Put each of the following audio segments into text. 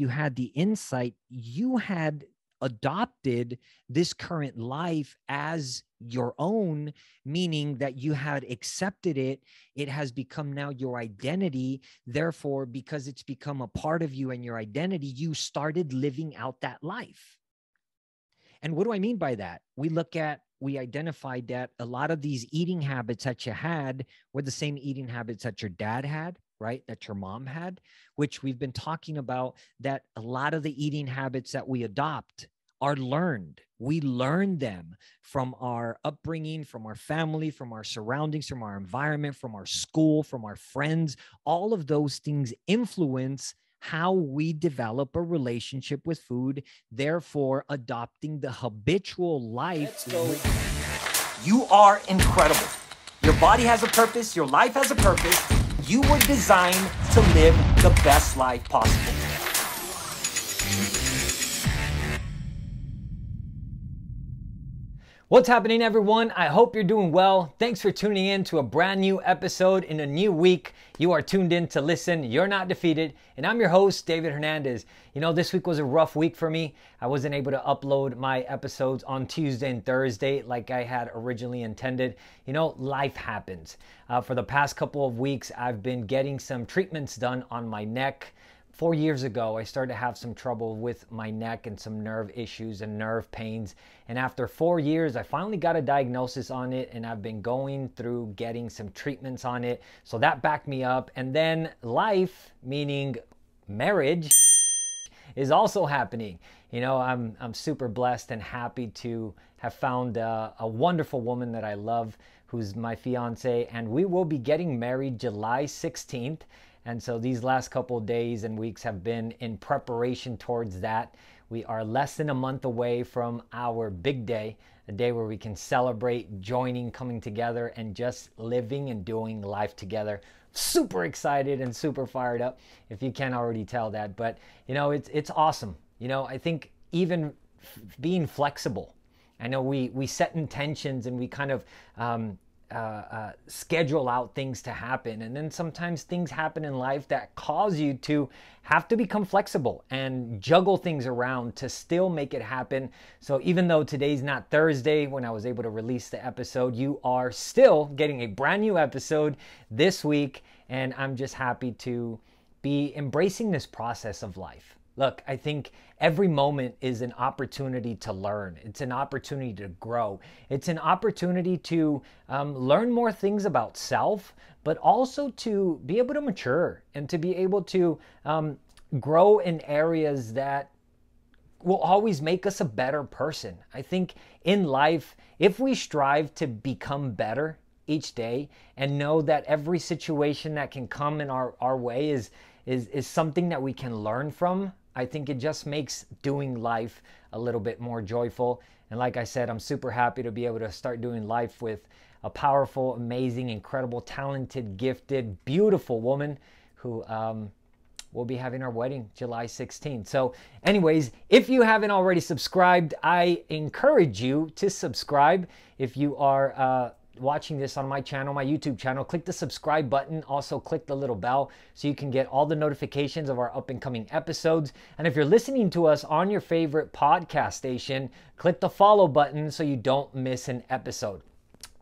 you had the insight, you had adopted this current life as your own, meaning that you had accepted it. It has become now your identity. Therefore, because it's become a part of you and your identity, you started living out that life. And what do I mean by that? We look at, we identified that a lot of these eating habits that you had were the same eating habits that your dad had, right? That your mom had, which we've been talking about that a lot of the eating habits that we adopt are learned. We learn them from our upbringing, from our family, from our surroundings, from our environment, from our school, from our friends. All of those things influence how we develop a relationship with food, therefore, adopting the habitual life. You are incredible. Your body has a purpose, your life has a purpose. You were designed to live the best life possible. What's happening, everyone? I hope you're doing well. Thanks for tuning in to a brand new episode in a new week. You are tuned in to listen. You're not defeated. And I'm your host, David Hernandez. You know, this week was a rough week for me. I wasn't able to upload my episodes on Tuesday and Thursday like I had originally intended. You know, life happens. Uh, for the past couple of weeks, I've been getting some treatments done on my neck four years ago, I started to have some trouble with my neck and some nerve issues and nerve pains. And after four years, I finally got a diagnosis on it and I've been going through getting some treatments on it. So that backed me up. And then life, meaning marriage, is also happening. You know, I'm, I'm super blessed and happy to have found a, a wonderful woman that I love who's my fiance, and we will be getting married July 16th. And so these last couple days and weeks have been in preparation towards that. We are less than a month away from our big day, a day where we can celebrate joining, coming together, and just living and doing life together. Super excited and super fired up, if you can't already tell that. But you know, it's it's awesome. You know, I think even f- being flexible. I know we we set intentions and we kind of um, uh, uh, schedule out things to happen. And then sometimes things happen in life that cause you to have to become flexible and juggle things around to still make it happen. So even though today's not Thursday when I was able to release the episode, you are still getting a brand new episode this week. And I'm just happy to be embracing this process of life. Look, I think every moment is an opportunity to learn. It's an opportunity to grow. It's an opportunity to um, learn more things about self, but also to be able to mature and to be able to um, grow in areas that will always make us a better person. I think in life, if we strive to become better each day and know that every situation that can come in our, our way is, is, is something that we can learn from, I think it just makes doing life a little bit more joyful. And like I said, I'm super happy to be able to start doing life with a powerful, amazing, incredible, talented, gifted, beautiful woman who um, will be having our wedding July 16th. So, anyways, if you haven't already subscribed, I encourage you to subscribe. If you are uh, watching this on my channel, my YouTube channel, click the subscribe button. Also, click the little bell so you can get all the notifications of our up and coming episodes. And if you're listening to us on your favorite podcast station, click the follow button so you don't miss an episode.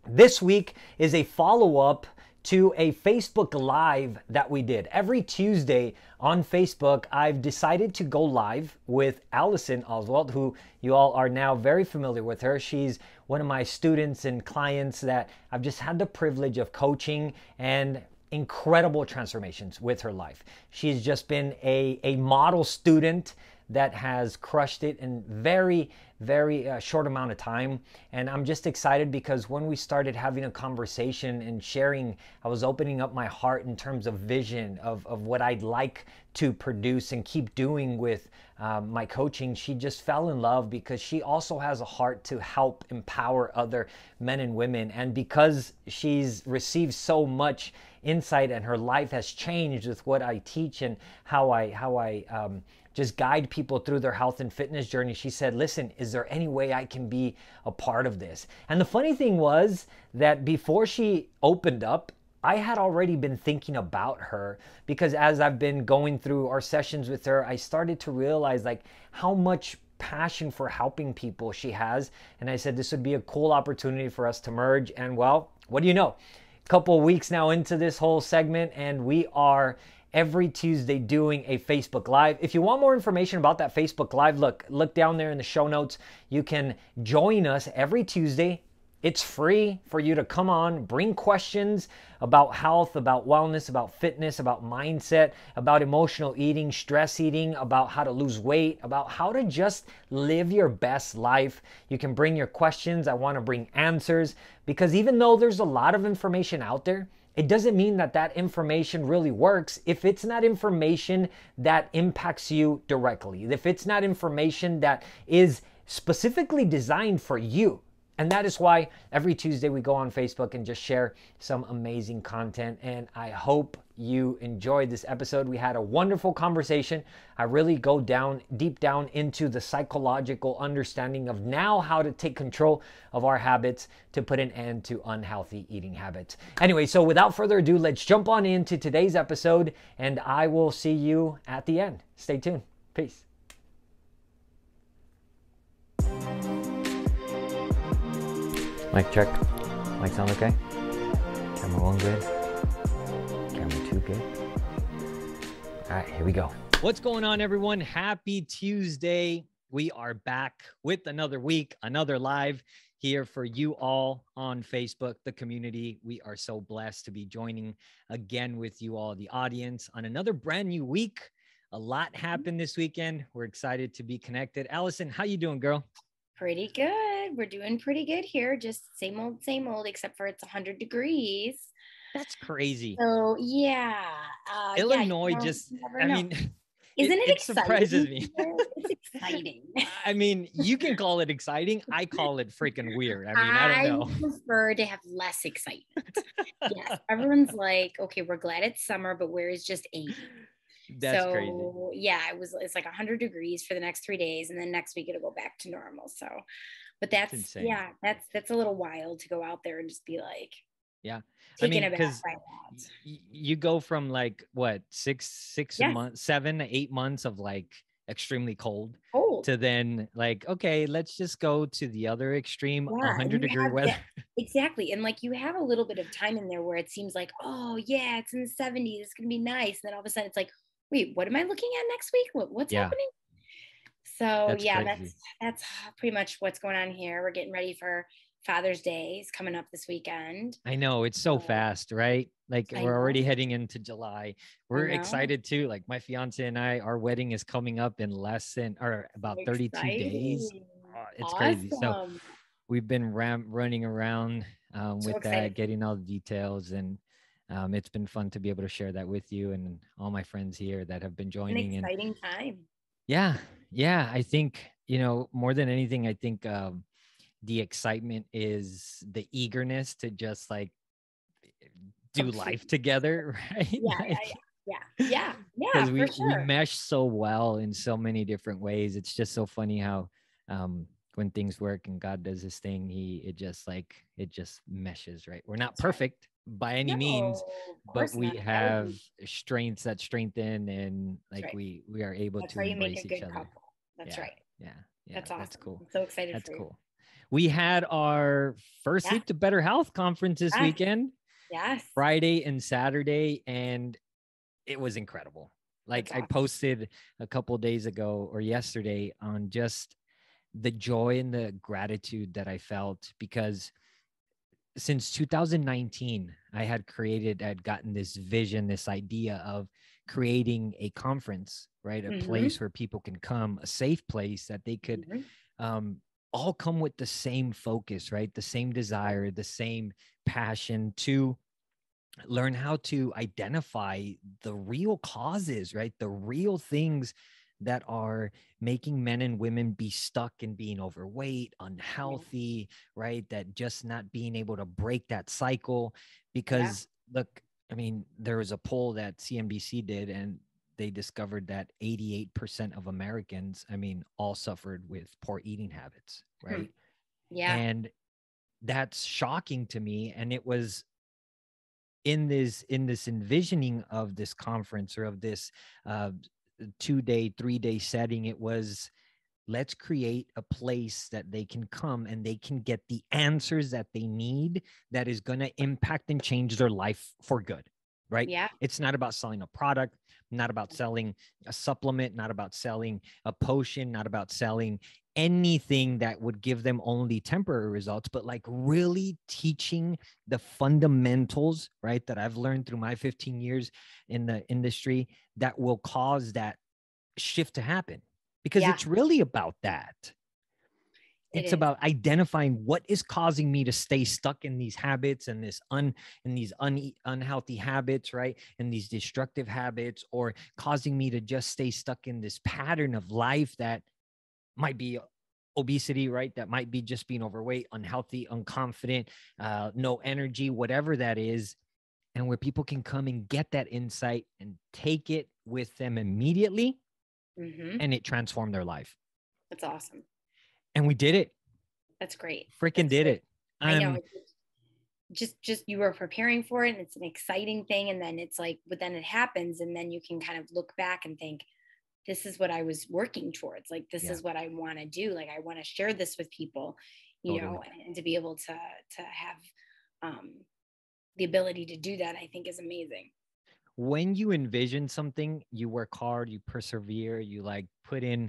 This week is a follow up to a Facebook Live that we did. Every Tuesday on Facebook, I've decided to go live with Allison Oswald, who you all are now very familiar with her. She's one of my students and clients that I've just had the privilege of coaching and incredible transformations with her life. She's just been a, a model student that has crushed it in very very uh, short amount of time. And i'm just excited because when we started having a conversation and sharing i was opening up my heart in terms of vision of, of what i'd like to produce and keep doing with um, my coaching she just fell in love because she also has a heart to help empower other men and women. And because she's received so much insight and her life has changed with what i teach and how i how i um, just guide people through their health and fitness journey, she said, Listen, is there any way I can be a part of this? And the funny thing was that before she opened up, I had already been thinking about her because as I've been going through our sessions with her, I started to realize like how much passion for helping people she has. And I said this would be a cool opportunity for us to merge. And well, what do you know? A couple weeks now into this whole segment, and we are every Tuesday doing a Facebook Live. If you want more information about that Facebook Live, look, look down there in the show notes. You can join us every Tuesday it's free for you to come on, bring questions about health, about wellness, about fitness, about mindset, about emotional eating, stress eating, about how to lose weight, about how to just live your best life. You can bring your questions. I want to bring answers because even though there's a lot of information out there, it doesn't mean that that information really works if it's not information that impacts you directly, if it's not information that is specifically designed for you. And that is why every Tuesday we go on Facebook and just share some amazing content. And I hope you enjoyed this episode. We had a wonderful conversation. I really go down deep down into the psychological understanding of now how to take control of our habits to put an end to unhealthy eating habits. Anyway, so without further ado, let's jump on into today's episode and I will see you at the end. Stay tuned. Peace. Mic check. Mic sound okay? Camera one good? Camera two good? All right, here we go. What's going on, everyone? Happy Tuesday. We are back with another week, another live here for you all on Facebook, the community. We are so blessed to be joining again with you all, the audience, on another brand new week. A lot happened this weekend. We're excited to be connected. Allison, how you doing, girl? Pretty good. We're doing pretty good here. Just same old, same old, except for it's 100 degrees. That's crazy. So yeah, uh, Illinois yeah, just. I know. mean, isn't it, it, it surprises me. it's exciting. I mean, you can call it exciting. I call it freaking weird. I mean, I don't know. I prefer to have less excitement. yes, everyone's like, okay, we're glad it's summer, but where is just eight? That's so, crazy. Yeah, it was it's like 100 degrees for the next 3 days and then next week it'll go back to normal. So but that's, that's yeah, that's that's a little wild to go out there and just be like yeah. I mean, because you go from like what six, six yes. months, seven, eight months of like extremely cold, cold to then like, okay, let's just go to the other extreme, yeah, 100 degree weather. exactly. And like you have a little bit of time in there where it seems like, oh, yeah, it's in the 70s. It's going to be nice. And then all of a sudden it's like, wait, what am I looking at next week? What, what's yeah. happening? So that's yeah, crazy. that's that's pretty much what's going on here. We're getting ready for Father's Day is coming up this weekend. I know it's so fast, right? Like I we're know. already heading into July. We're excited too. Like my fiance and I, our wedding is coming up in less than or about 32 days. Oh, it's awesome. crazy. So we've been ram- running around um, so with excited. that, getting all the details and um, it's been fun to be able to share that with you and all my friends here that have been joining. An exciting and, time. Yeah, yeah. I think you know more than anything. I think um, the excitement is the eagerness to just like do life together, right? Yeah, like, yeah, yeah, yeah. Because we sure. we mesh so well in so many different ways. It's just so funny how um, when things work and God does his thing, he it just like it just meshes, right? We're not That's perfect. By any no, means but we not. have strengths that strengthen and like right. we we are able that's to embrace each other couple. that's yeah. right yeah yeah that's awesome. that's cool I'm so excited that's cool we had our first yeah. sleep to better health conference this yes. weekend yes friday and saturday and it was incredible like awesome. i posted a couple days ago or yesterday on just the joy and the gratitude that i felt because since 2019 i had created i'd gotten this vision this idea of creating a conference right a mm-hmm. place where people can come a safe place that they could mm-hmm. um, all come with the same focus right the same desire the same passion to learn how to identify the real causes right the real things that are making men and women be stuck in being overweight, unhealthy, right? That just not being able to break that cycle. Because yeah. look, I mean, there was a poll that CNBC did, and they discovered that 88% of Americans, I mean, all suffered with poor eating habits, hmm. right? Yeah. And that's shocking to me. And it was in this in this envisioning of this conference or of this uh, two day three day setting it was let's create a place that they can come and they can get the answers that they need that is going to impact and change their life for good right? Yeah. It's not about selling a product not about selling a supplement not about selling a potion not about selling anything that would give them only temporary results but like really teaching the fundamentals right that i've learned through my 15 years in the industry that will cause that shift to happen because yeah. it's really about that. It it's is. about identifying what is causing me to stay stuck in these habits and this un in these un, unhealthy habits, right? And these destructive habits, or causing me to just stay stuck in this pattern of life that might be obesity, right? That might be just being overweight, unhealthy, unconfident, uh, no energy, whatever that is. And where people can come and get that insight and take it with them immediately mm-hmm. and it transformed their life. That's awesome. And we did it. That's great. Freaking did great. it. Um, I know. Just, just you were preparing for it, and it's an exciting thing. And then it's like, but then it happens, and then you can kind of look back and think, this is what I was working towards. Like, this yeah. is what I want to do. Like, I want to share this with people, you totally. know, and, and, to be able to to have um, the ability to do that, I think is amazing when you envision something, you work hard, you persevere, you like put in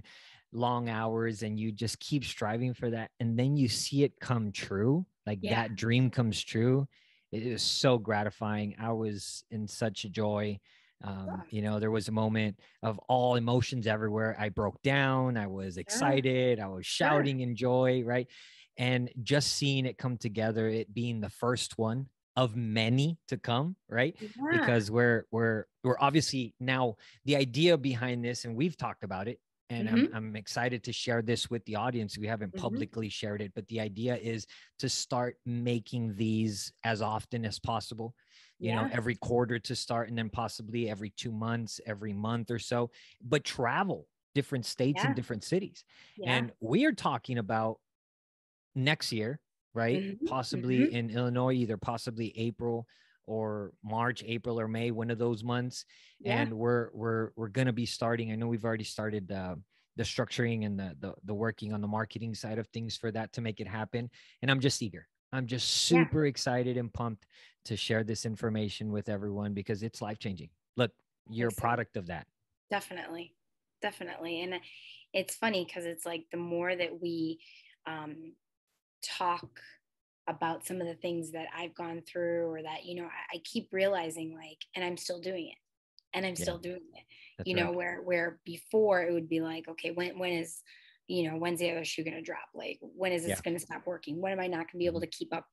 long hours and you just keep striving for that. And then you see it come true, like yeah. that dream comes true. It is so gratifying. I was in such joy. Um, you know, there was a moment of all emotions everywhere. I broke down. I was excited. I was shouting in joy, right? And just seeing it come together, it being the first one of many to come right yeah. because we're we're we're obviously now the idea behind this and we've talked about it and mm-hmm. I'm, I'm excited to share this with the audience we haven't mm-hmm. publicly shared it but the idea is to start making these as often as possible you yeah. know every quarter to start and then possibly every two months every month or so but travel different states yeah. and different cities and we are talking about next year right? Mm-hmm. Possibly mm-hmm. in Illinois, either possibly April or March, April or May, one of those months. Yeah. And we're we're we're gonna be starting. I know we've already started uh, the structuring and the, the the working on the marketing side of things for that to make it happen. And I'm just eager. I'm just super yeah. excited and pumped to share this information with everyone because it's life changing. Look, you're a product of that. Definitely, definitely, and it's funny because it's like the more that we um, talk about some of the things that I've gone through or that, you know, I, I keep realizing like, and I'm still doing it and I'm yeah. still doing it, That's you know, right. where, where before it would be like, okay, when, when is, you know, when's the other shoe going to drop? Like, when is this yeah. going to stop working? When am I not going to be able mm-hmm. to keep up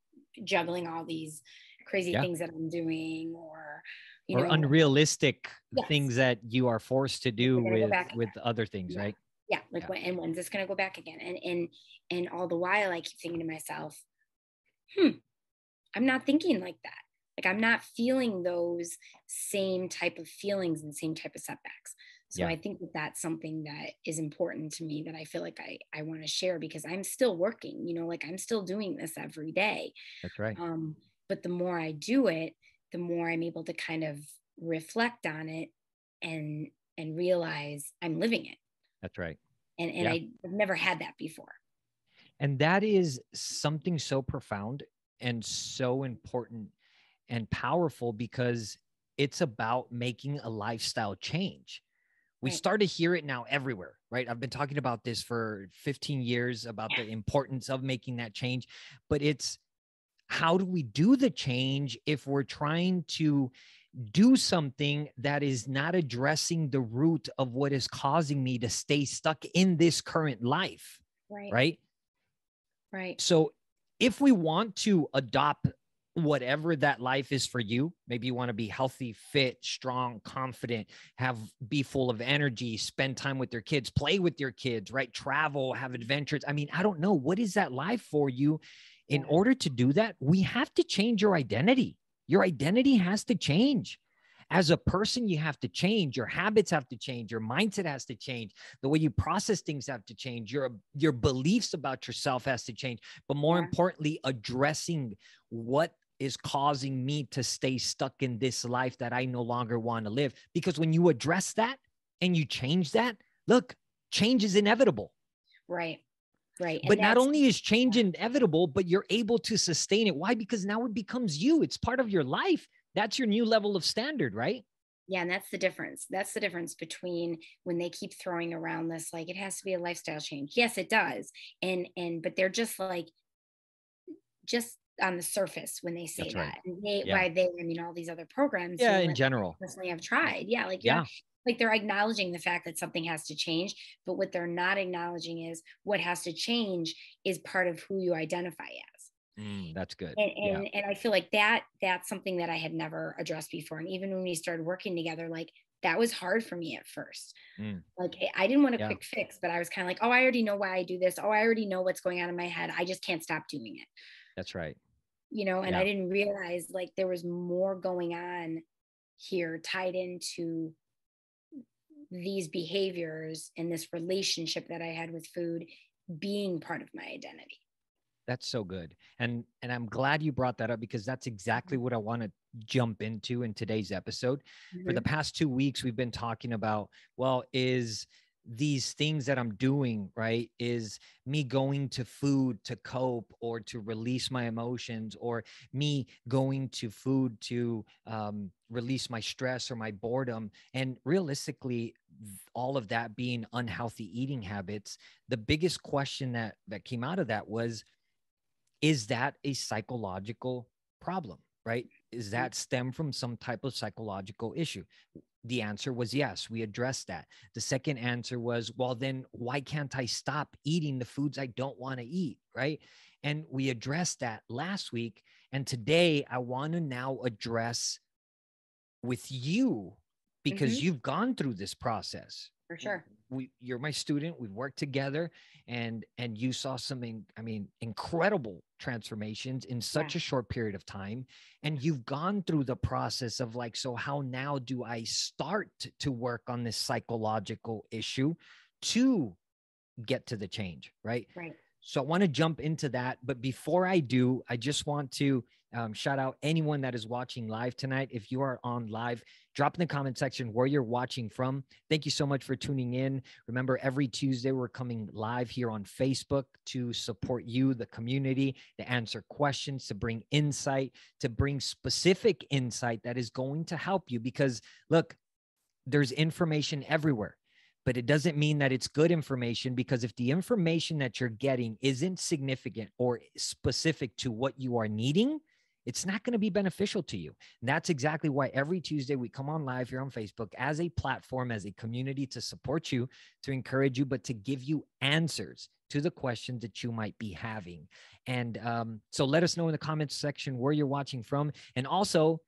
juggling all these crazy yeah. things that I'm doing or, you or know, unrealistic yes. things that you are forced to do with, with other things, right? yeah like yeah. when and when's this gonna go back again and and and all the while i keep thinking to myself hmm i'm not thinking like that like i'm not feeling those same type of feelings and same type of setbacks so yeah. i think that that's something that is important to me that i feel like i i want to share because i'm still working you know like i'm still doing this every day that's right um but the more i do it the more i'm able to kind of reflect on it and and realize i'm living it that's right. And and yeah. I've never had that before. And that is something so profound and so important and powerful because it's about making a lifestyle change. We start to hear it now everywhere, right? I've been talking about this for 15 years about the importance of making that change, but it's how do we do the change if we're trying to do something that is not addressing the root of what is causing me to stay stuck in this current life. Right. Right. Right. So if we want to adopt whatever that life is for you, maybe you want to be healthy, fit, strong, confident, have be full of energy, spend time with your kids, play with your kids, right? Travel, have adventures. I mean, I don't know. What is that life for you? In order to do that, we have to change your identity. Your identity has to change. As a person, you have to change. Your habits have to change. Your mindset has to change. The way you process things have to change. Your, your beliefs about yourself has to change. But more yeah. importantly, addressing what is causing me to stay stuck in this life that I no longer want to live? Because when you address that and you change that, look, change is inevitable. Right. Right. But not only is change inevitable, but you're able to sustain it. Why? Because now it becomes you. It's part of your life. That's your new level of standard, right? Yeah, and that's the difference. That's the difference between when they keep throwing around this like it has to be a lifestyle change. Yes, it does. And and but they're just like just on the surface when they say That's that. Right. And they yeah. why they I mean all these other programs. Yeah, in general. Personally have tried. Yeah, like yeah. like they're acknowledging the fact that something has to change, but what they're not acknowledging is what has to change is part of who you identify as. Mm, that's good. And, and, yeah. and I feel like that that's something that I had never addressed before. And even when we started working together, like that was hard for me at first. Mm. Like I didn't want a yeah. quick fix, but I was kind of like, oh, I already know why I do this. Oh, I already know what's going on in my head. I just can't stop doing it. That's right. You know, and yeah. I didn't realize like there was more going on here tied into these behaviors and this relationship that I had with food being part of my identity. That's so good. And and I'm glad you brought that up because that's exactly mm-hmm. what I want to jump into in today's episode. Mm-hmm. For the mm-hmm. past 2 weeks we've been talking about well is these things that I'm doing, right, is me going to food to cope or to release my emotions, or me going to food to um, release my stress or my boredom. And realistically, all of that being unhealthy eating habits, the biggest question that that came out of that was, is that a psychological problem? Right? Is that stem from some type of psychological issue? The answer was yes, we addressed that. The second answer was, well, then why can't I stop eating the foods I don't want to eat? Right. And we addressed that last week. And today I want to now address with you because mm-hmm. you've gone through this process. For sure we you're my student we've worked together and and you saw something i mean incredible transformations in such yeah. a short period of time and you've gone through the process of like so how now do i start to work on this psychological issue to get to the change right right so I want to jump into that. But before I do, I just want to um, shout out anyone that is watching live tonight. If you are on live, drop in the comment section where you're watching from. Thank you so much for tuning in. Remember, every Tuesday, we're coming live here on Facebook to support you, the community, to answer questions, to bring insight, to bring specific insight that is going to help you. Because look, there's information everywhere but it doesn't mean that it's good information because if the information that you're getting isn't significant or specific to what you are needing, it's not going to be beneficial to you. And that's exactly why every Tuesday we come on live here on Facebook as a platform, as a community to support you, to encourage you, but to give you answers to the questions that you might be having. And um, so let us know in the comments section where you're watching from. And also,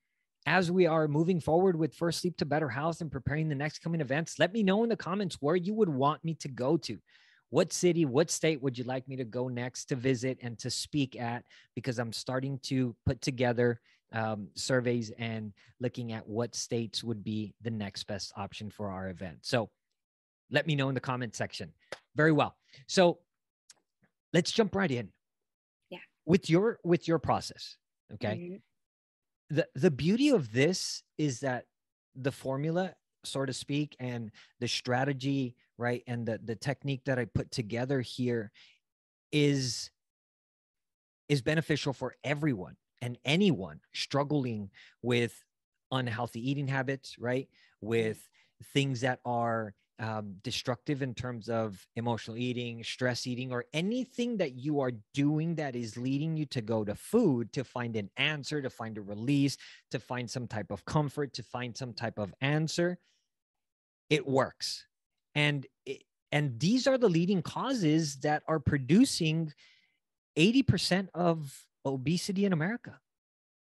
as we are moving forward with First Sleep to Better Health and preparing the next coming events, let me know in the comments where you would want me to go to. What city, what state would you like me to go next to visit and to speak at? Because I'm starting to put together um, surveys and looking at what states would be the next best option for our event. So let me know in the comment section. Very well. So let's jump right in. Yeah. With your with your process. Okay. Mm-hmm the the beauty of this is that the formula so to speak and the strategy right? And the the technique that i put together here is is beneficial for everyone and anyone struggling with unhealthy eating habits right? With things that are um, destructive in terms of emotional eating, stress eating, or anything that you are doing that is leading you to go to food to find an answer, to find a release, to find some type of comfort, to find some type of answer, it works. And and these are the leading causes that are producing 80% of obesity in America.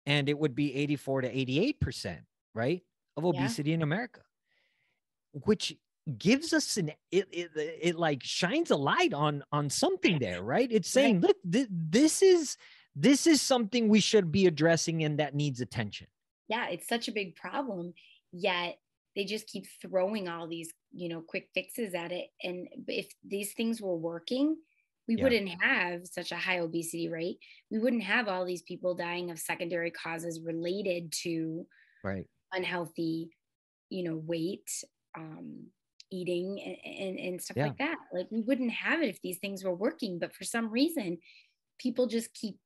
And it would be 84 to 88%, right? Of obesity yeah. in America, which gives us an it, it, it like shines a light on on something there right it's saying look th- this is this is something we should be addressing and that needs attention yeah it's such a big problem yet they just keep throwing all these you know quick fixes at it and if these things were working we yeah. wouldn't have such a high obesity rate. We wouldn't have all these people dying of secondary causes related to right unhealthy, you know, weight, um, eating and, and, and stuff yeah. like that. Like we wouldn't have it if these things were working, but for some reason, people just keep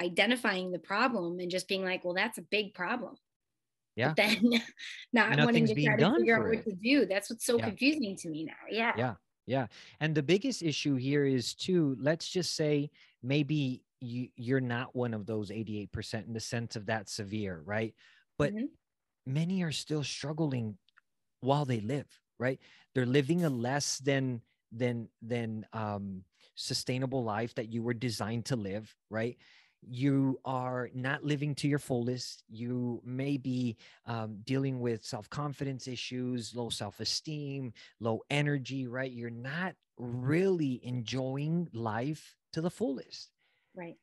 identifying the problem and just being like, well, that's a big problem. Yeah. But then not Nothing's wanting to try to figure out what it. to do. That's what's so yeah. confusing to me now. Yeah. Yeah. Yeah. And the biggest issue here is too, let's just say maybe you you're not one of those 88% in the sense of that severe, right? But mm-hmm. many are still struggling while they live, right? They're living a less than than than um sustainable life that you were designed to live, right? You are not living to your fullest. You may be um, dealing with self confidence issues, low self esteem, low energy, right? You're not really enjoying life to the fullest. Right.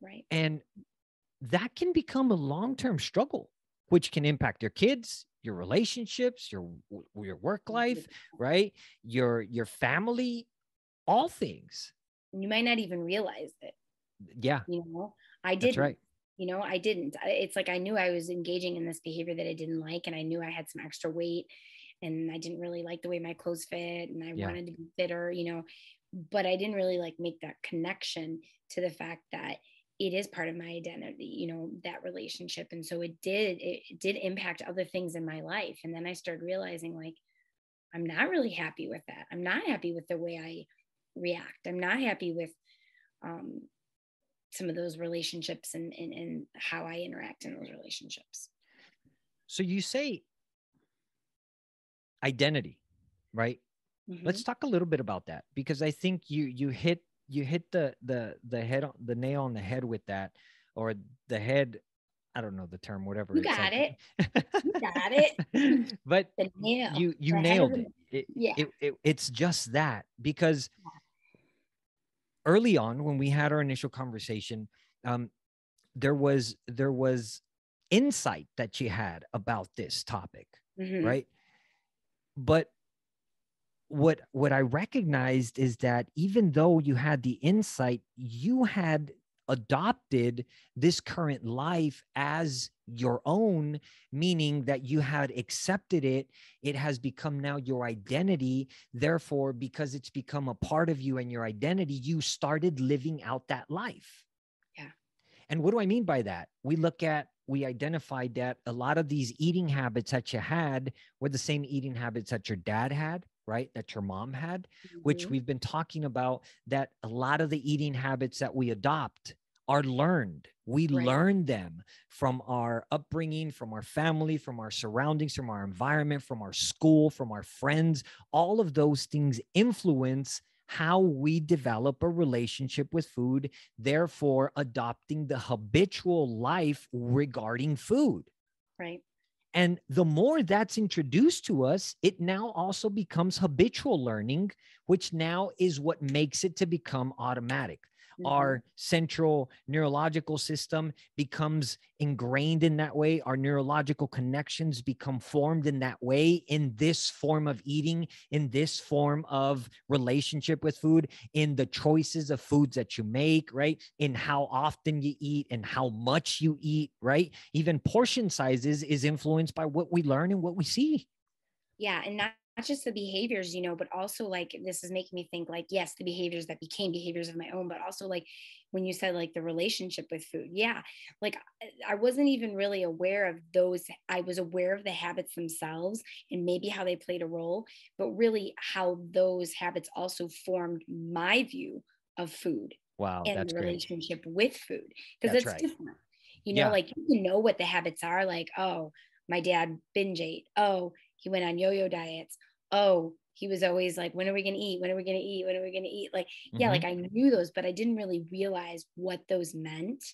Right. And that can become a long term struggle, which can impact your kids, your relationships, your your work life, right? Your your family, all things. You might not even realize it yeah you know i didn't right. you know i didn't it's like i knew i was engaging in this behavior that i didn't like and i knew i had some extra weight and i didn't really like the way my clothes fit and i yeah. wanted to be fitter you know but i didn't really like make that connection to the fact that it is part of my identity you know that relationship and so it did it did impact other things in my life and then i started realizing like i'm not really happy with that i'm not happy with the way i react i'm not happy with um, some of those relationships and, and, and how I interact in those relationships. So you say identity, right? Mm-hmm. Let's talk a little bit about that because I think you you hit you hit the the the head on the nail on the head with that or the head I don't know the term, whatever. You got like. it. you got it. but you you nailed it. it yeah. It, it, it's just that because early on when we had our initial conversation, um, there was there was insight that you had about this topic, mm-hmm. right? But what what I recognized is that even though you had the insight, you had adopted this current life as your own, meaning that you had accepted it. It has become now your identity. Therefore, because it's become a part of you and your identity, you started living out that life. Yeah. And what do I mean by that? We look at, we identified that a lot of these eating habits that you had were the same eating habits that your dad had right that your mom had mm-hmm. which we've been talking about that a lot of the eating habits that we adopt are learned. We right. learn them from our upbringing, from our family, from our surroundings, from our environment, from our school, from our friends. All of those things influence how we develop a relationship with food, therefore, adopting the habitual life regarding food. Right. And the more that's introduced to us, it now also becomes habitual learning, which now is what makes it to become automatic mm-hmm. our central neurological system becomes ingrained in that way our neurological connections become formed in that way in this form of eating in this form of relationship with food in the choices of foods that you make right? In how often you eat and how much you eat right? Even portion sizes is influenced by what we learn and what we see. Yeah and not not just the behaviors, you know, but also like this is making me think like, yes, the behaviors that became behaviors of my own, but also like when you said like the relationship with food. Yeah. Like I wasn't even really aware of those. I was aware of the habits themselves and maybe how they played a role, but really how those habits also formed my view of food. Wow. And the relationship great. with food. Because it's right. different. You know, yeah. like you know what the habits are like, oh, my dad binge ate. Oh, he went on yo-yo diets. Oh, he was always like, when are we going to eat? When are we going to eat? When are we going to eat? Like, mm-hmm. yeah, like I knew those, but I didn't really realize what those meant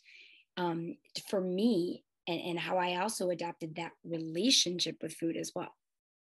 um, for me and, and how I also adopted that relationship with food as well.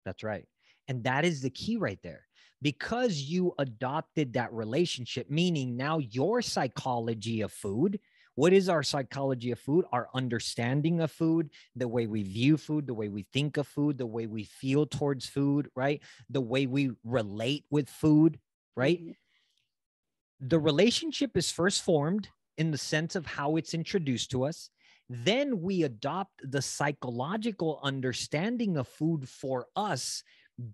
That's right. And that is the key right there. Because you adopted that relationship, meaning now your psychology of food what is our psychology of food? Our understanding of food, the way we view food, the way we think of food, the way we feel towards food, right? The way we relate with food, right? Mm-hmm. the relationship is first formed in the sense of how it's introduced to us. Then we adopt the psychological understanding of food for us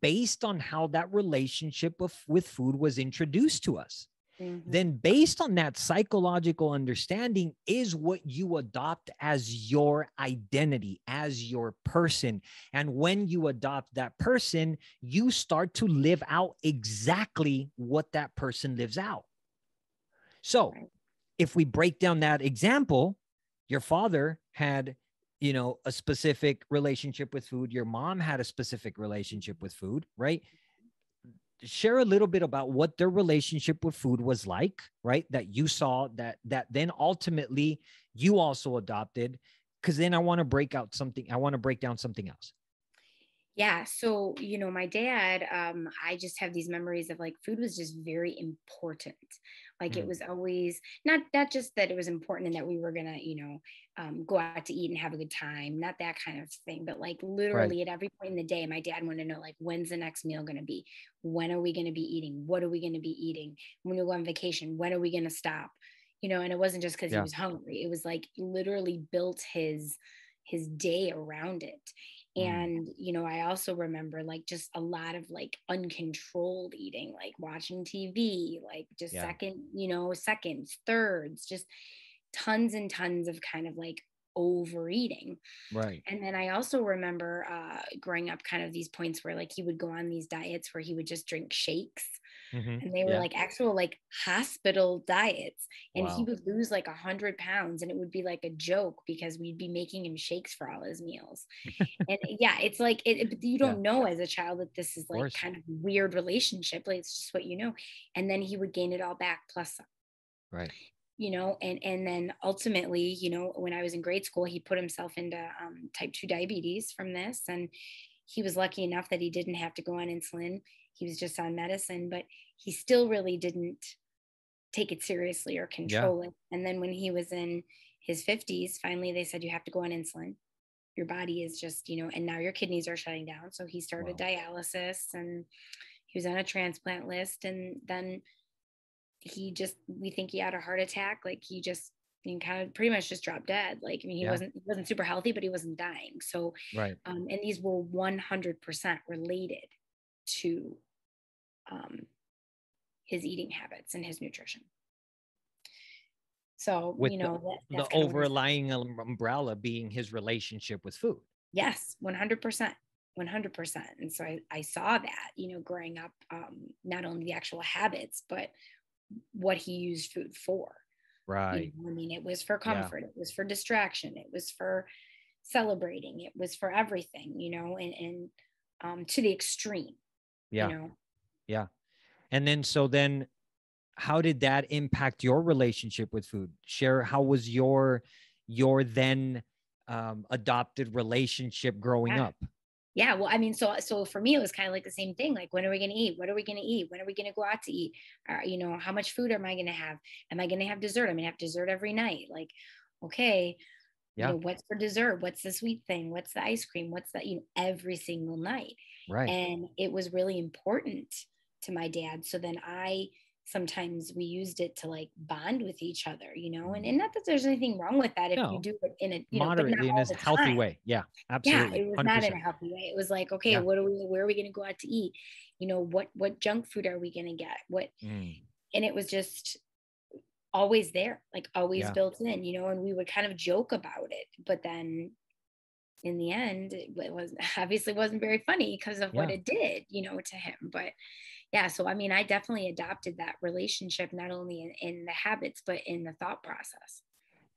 based on how that relationship with, with food was introduced to us. Mm-hmm. Then, based on that psychological understanding, is what you adopt as your identity, as your person. And when you adopt that person, you start to live out exactly what that person lives out. So, if we break down that example, your father had you know a specific relationship with food your mom had a specific relationship with food right share a little bit about what their relationship with food was like right? That you saw that that then ultimately you also adopted because then i want to break out something i want to break down something else. Yeah so you know my dad um i just have these memories of like food was just very important like mm. it was always not not just that it was important and that we were gonna you know um, go out to eat and have a good time not that kind of thing but like literally right. at every point in the day my dad wanted to know like when's the next meal gonna be when are we gonna be eating what are we gonna be eating when we go on vacation when are we gonna stop you know and it wasn't just because yeah. he was hungry it was like literally built his his day around it. And you know i also remember like just a lot of like uncontrolled eating like watching tv like just yeah. second you know seconds thirds just tons and tons of kind of like overeating. Right. And then i also remember uh growing up kind of these points where like he would go on these diets where he would just drink shakes Mm-hmm. And they were yeah. like actual like hospital diets. And wow. he would lose like a hundred pounds and it would be like a joke because we'd be making him shakes for all his meals. and yeah, it's like it, it you don't yeah. know as a child that this is like kind of weird relationship. Like it's just what you know. And then he would gain it all back plus some. Right you know and and then ultimately you know when i was in grade school he put himself into um, type 2 diabetes from this and he was lucky enough that he didn't have to go on insulin he was just on medicine, but he still really didn't take it seriously or control yeah. it. And then when he was in his 50s, finally they said, You have to go on insulin. Your body is just, you know, and now your kidneys are shutting down. So he started wow. dialysis and he was on a transplant list. And then he just, we think he had a heart attack. Like he just, and kind of pretty much just dropped dead. Like I mean, he yeah. wasn't he wasn't super healthy, but he wasn't dying. So right. Um, and these were 100% related to um, his eating habits and his nutrition. So, with you know, the, that, the overlying umbrella being his relationship with food. Yes, 100%. 100%. And so I, I saw that, you know, growing up, um, not only the actual habits, but what he used food for. Right. You know, I mean, it was for comfort, yeah. it was for distraction, it was for celebrating, it was for everything, you know, and, and um, to the extreme. Yeah. You know? Yeah. And then, so then, how did that impact your relationship with food? Share how was your your then um, adopted relationship growing yeah. up? Yeah, well, I mean, so so for me, it was kind of like the same thing. Like, when are we going to eat? What are we going to eat? When are we going to go out to eat? Uh, you know, how much food am I going to have? Am I going to have dessert? I'm going to have dessert every night. Like, okay, yeah. You know, what's for dessert? What's the sweet thing? What's the ice cream? What's that? You know, every single night. Right. And it was really important to my dad. So then I sometimes we used it to like bond with each other, you know, and, and not that there's anything wrong with that if no. you do it in a you moderately know, in a healthy time. way. Yeah, absolutely. Yeah, it was 100%. not in a healthy way. It was like, okay, yeah. what are we where are we gonna go out to eat? You know, what what junk food are we gonna get? What mm. and it was just always there, like always yeah. built in, you know, and we would kind of joke about it, but then in the end it was obviously wasn't very funny because of yeah. what it did, you know, to him. But yeah so i mean i definitely adopted that relationship not only in, in the habits but in the thought process.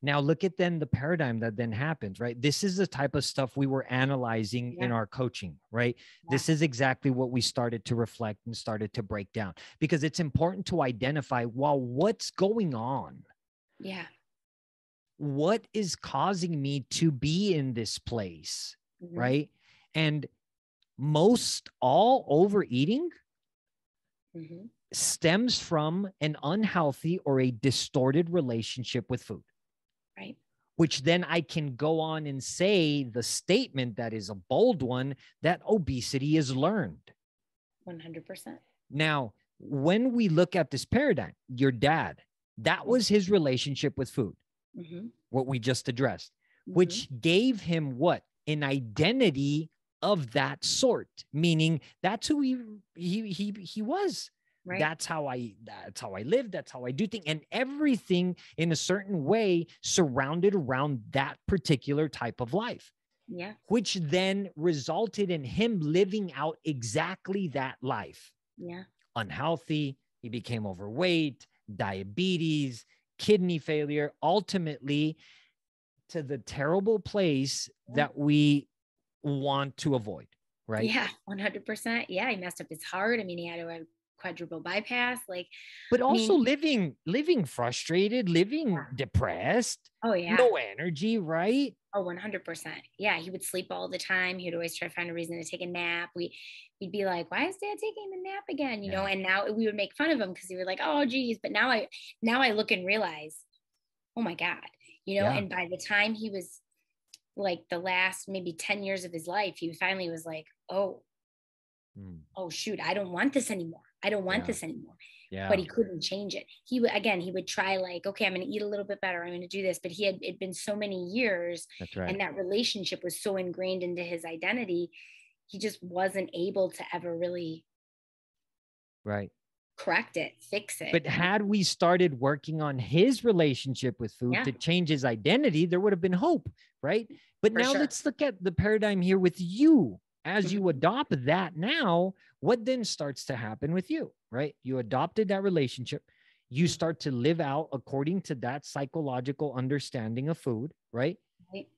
Now look at then the paradigm that then happens right? This is the type of stuff we were analyzing yeah. in our coaching right? Yeah. this is exactly what we started to reflect and started to break down because it's important to identify well what's going on? Yeah. What is causing me to be in this place? Mm-hmm. right? And most all overeating mm-hmm. stems from an unhealthy or a distorted relationship with food. Right. Which then I can go on and say the statement that is a bold one that obesity is learned. 100%. Now, when we look at this paradigm, your dad, that was his relationship with food, mm-hmm. what we just addressed, mm-hmm. which gave him what? An identity of that sort, meaning that's who he he he, he was. Right. That's how I that's how I live, that's how I do things and everything in a certain way surrounded around that particular type of life. Yeah. Which then resulted in him living out exactly that life. Yeah. Unhealthy, he became overweight, diabetes, kidney failure, ultimately to the terrible place that we want to avoid, right? Yeah, 100%. Yeah, he messed up his heart. I mean, he had to have quadruple bypass like but also I mean, living living frustrated living yeah. depressed oh yeah no energy right oh 100% yeah he would sleep all the time he would always try to find a reason to take a nap we we'd be like why is dad taking the nap again you yeah. know and now we would make fun of him because he was like oh geez but now i now i look and realize oh my god you know yeah. and by the time he was like the last maybe 10 years of his life, he finally was like, oh, mm. oh shoot, I don't want this anymore. I don't want yeah. this anymore. Yeah. But he couldn't change it. He would again, he would try like, okay, I'm gonna eat a little bit better. I'm gonna do this. But he had it been so many years That's right. and that relationship was so ingrained into his identity, he just wasn't able to ever really right correct it, fix it. But had we started working on his relationship with food yeah. to change his identity, there would have been hope, right? But For now sure. let's look at the paradigm here with you. As you mm-hmm. adopt that now, what then starts to happen with you, right? You adopted that relationship. You start to live out according to that psychological understanding of food, right? right.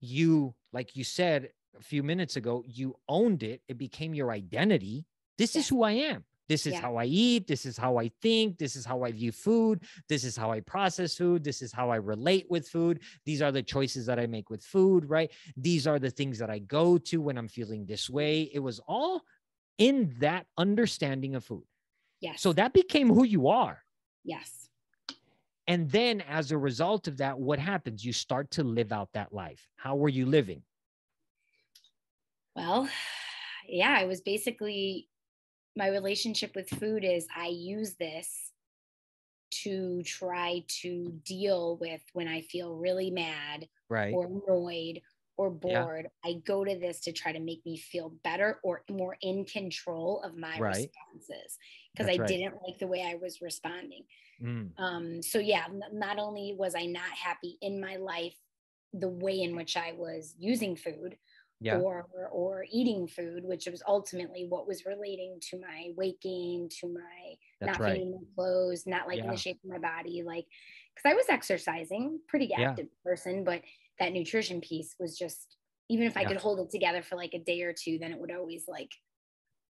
You, like you said a few minutes ago, you owned it. It became your identity. This yeah. is who I am. This is yeah. how I eat. This is how I think. This is how I view food. This is how I process food. This is how I relate with food. These are the choices that I make with food, right? These are the things that I go to when I'm feeling this way. It was all in that understanding of food. Yes. So that became who you are. Yes. And then as a result of that, what happens? You start to live out that life. How were you living? Well, yeah, I was basically my relationship with food is I use this to try to deal with when I feel really mad right. or annoyed or bored. Yeah. I go to this to try to make me feel better or more in control of my right. responses because I right. didn't like the way I was responding. Mm. Um, so, yeah, not only was I not happy in my life, the way in which I was using food, yeah. or or eating food, which was ultimately what was relating to my weight gain, to my That's not right. fitting my clothes, not liking yeah. the shape of my body, like because I was exercising, pretty active yeah. person, but that nutrition piece was just even if I could hold it together for like a day or two, then it would always like,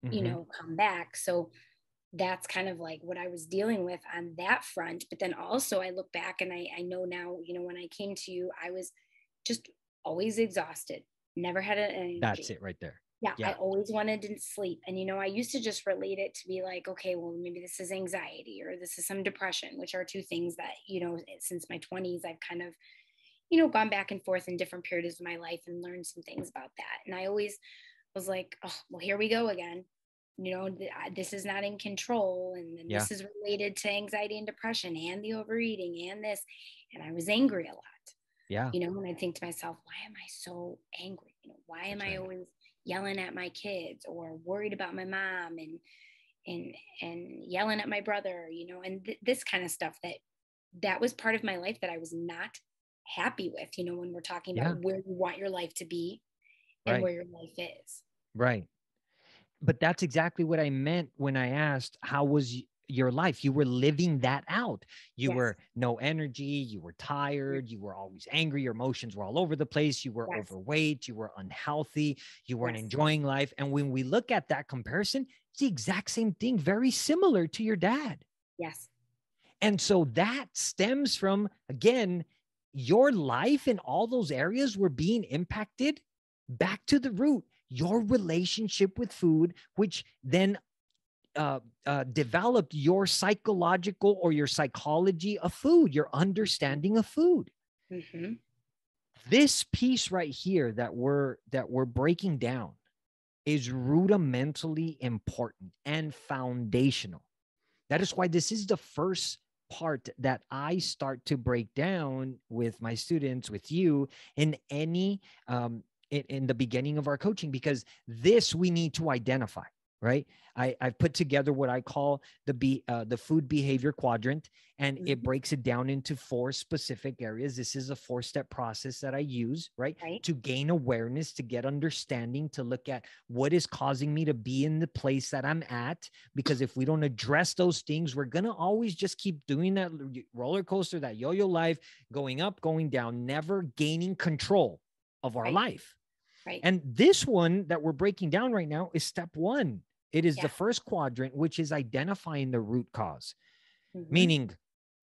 mm-hmm. you know, come back. So that's kind of like what I was dealing with on that front. But then also I look back and I, I know now, you know, when I came to you, I was just always exhausted never had an energy. That's it right there. Yeah, yeah, I always wanted to sleep. And, you know, I used to just relate it to be like, okay, well, maybe this is anxiety or this is some depression, which are two things that, you know, since my 20s, I've kind of, you know, gone back and forth in different periods of my life and learned some things about that. And I always was like, oh, well, here we go again. You know, this is not in control. And, and yeah. this is related to anxiety and depression and the overeating and this. And I was angry a lot. Yeah. You know, and I think to myself, why am I so angry? You know, why am That's I right. always yelling at my kids or worried about my mom and and and yelling at my brother, you know, and th- this kind of stuff that that was part of my life that I was not happy with, you know, when we're talking yeah. about where you want your life to be and right. where your life is. Right. But that's exactly what I meant when I asked how was your life. You were living that out. You yes. were no energy. You were mm-hmm. tired. You were always angry. Your emotions were all over the place. You were yes. overweight. You were unhealthy. You weren't yes. enjoying life. And when we look at that comparison, it's the exact same thing, very similar to your dad. Yes. And so that stems from, again, your life in all those areas were being impacted back to the root your relationship with food, which then uh, uh, developed your psychological or your psychology of food, your understanding of food. Mm-hmm. This piece right here that we're that we're breaking down is rudimentally important and foundational. That is why this is the first part that I start to break down with my students, with you, in any um, in, in the beginning of our coaching, because this we need to identify right I, i've put together what i call the be uh, the food behavior quadrant and mm-hmm. it breaks it down into four specific areas this is a four step process that i use right? right to gain awareness to get understanding to look at what is causing me to be in the place that i'm at because if we don't address those things we're going to always just keep doing that roller coaster that yo-yo life going up going down never gaining control of our right. life Right. And this one that we're breaking down right now is step one. It is yeah. the first quadrant, which is identifying the root because mm-hmm. meaning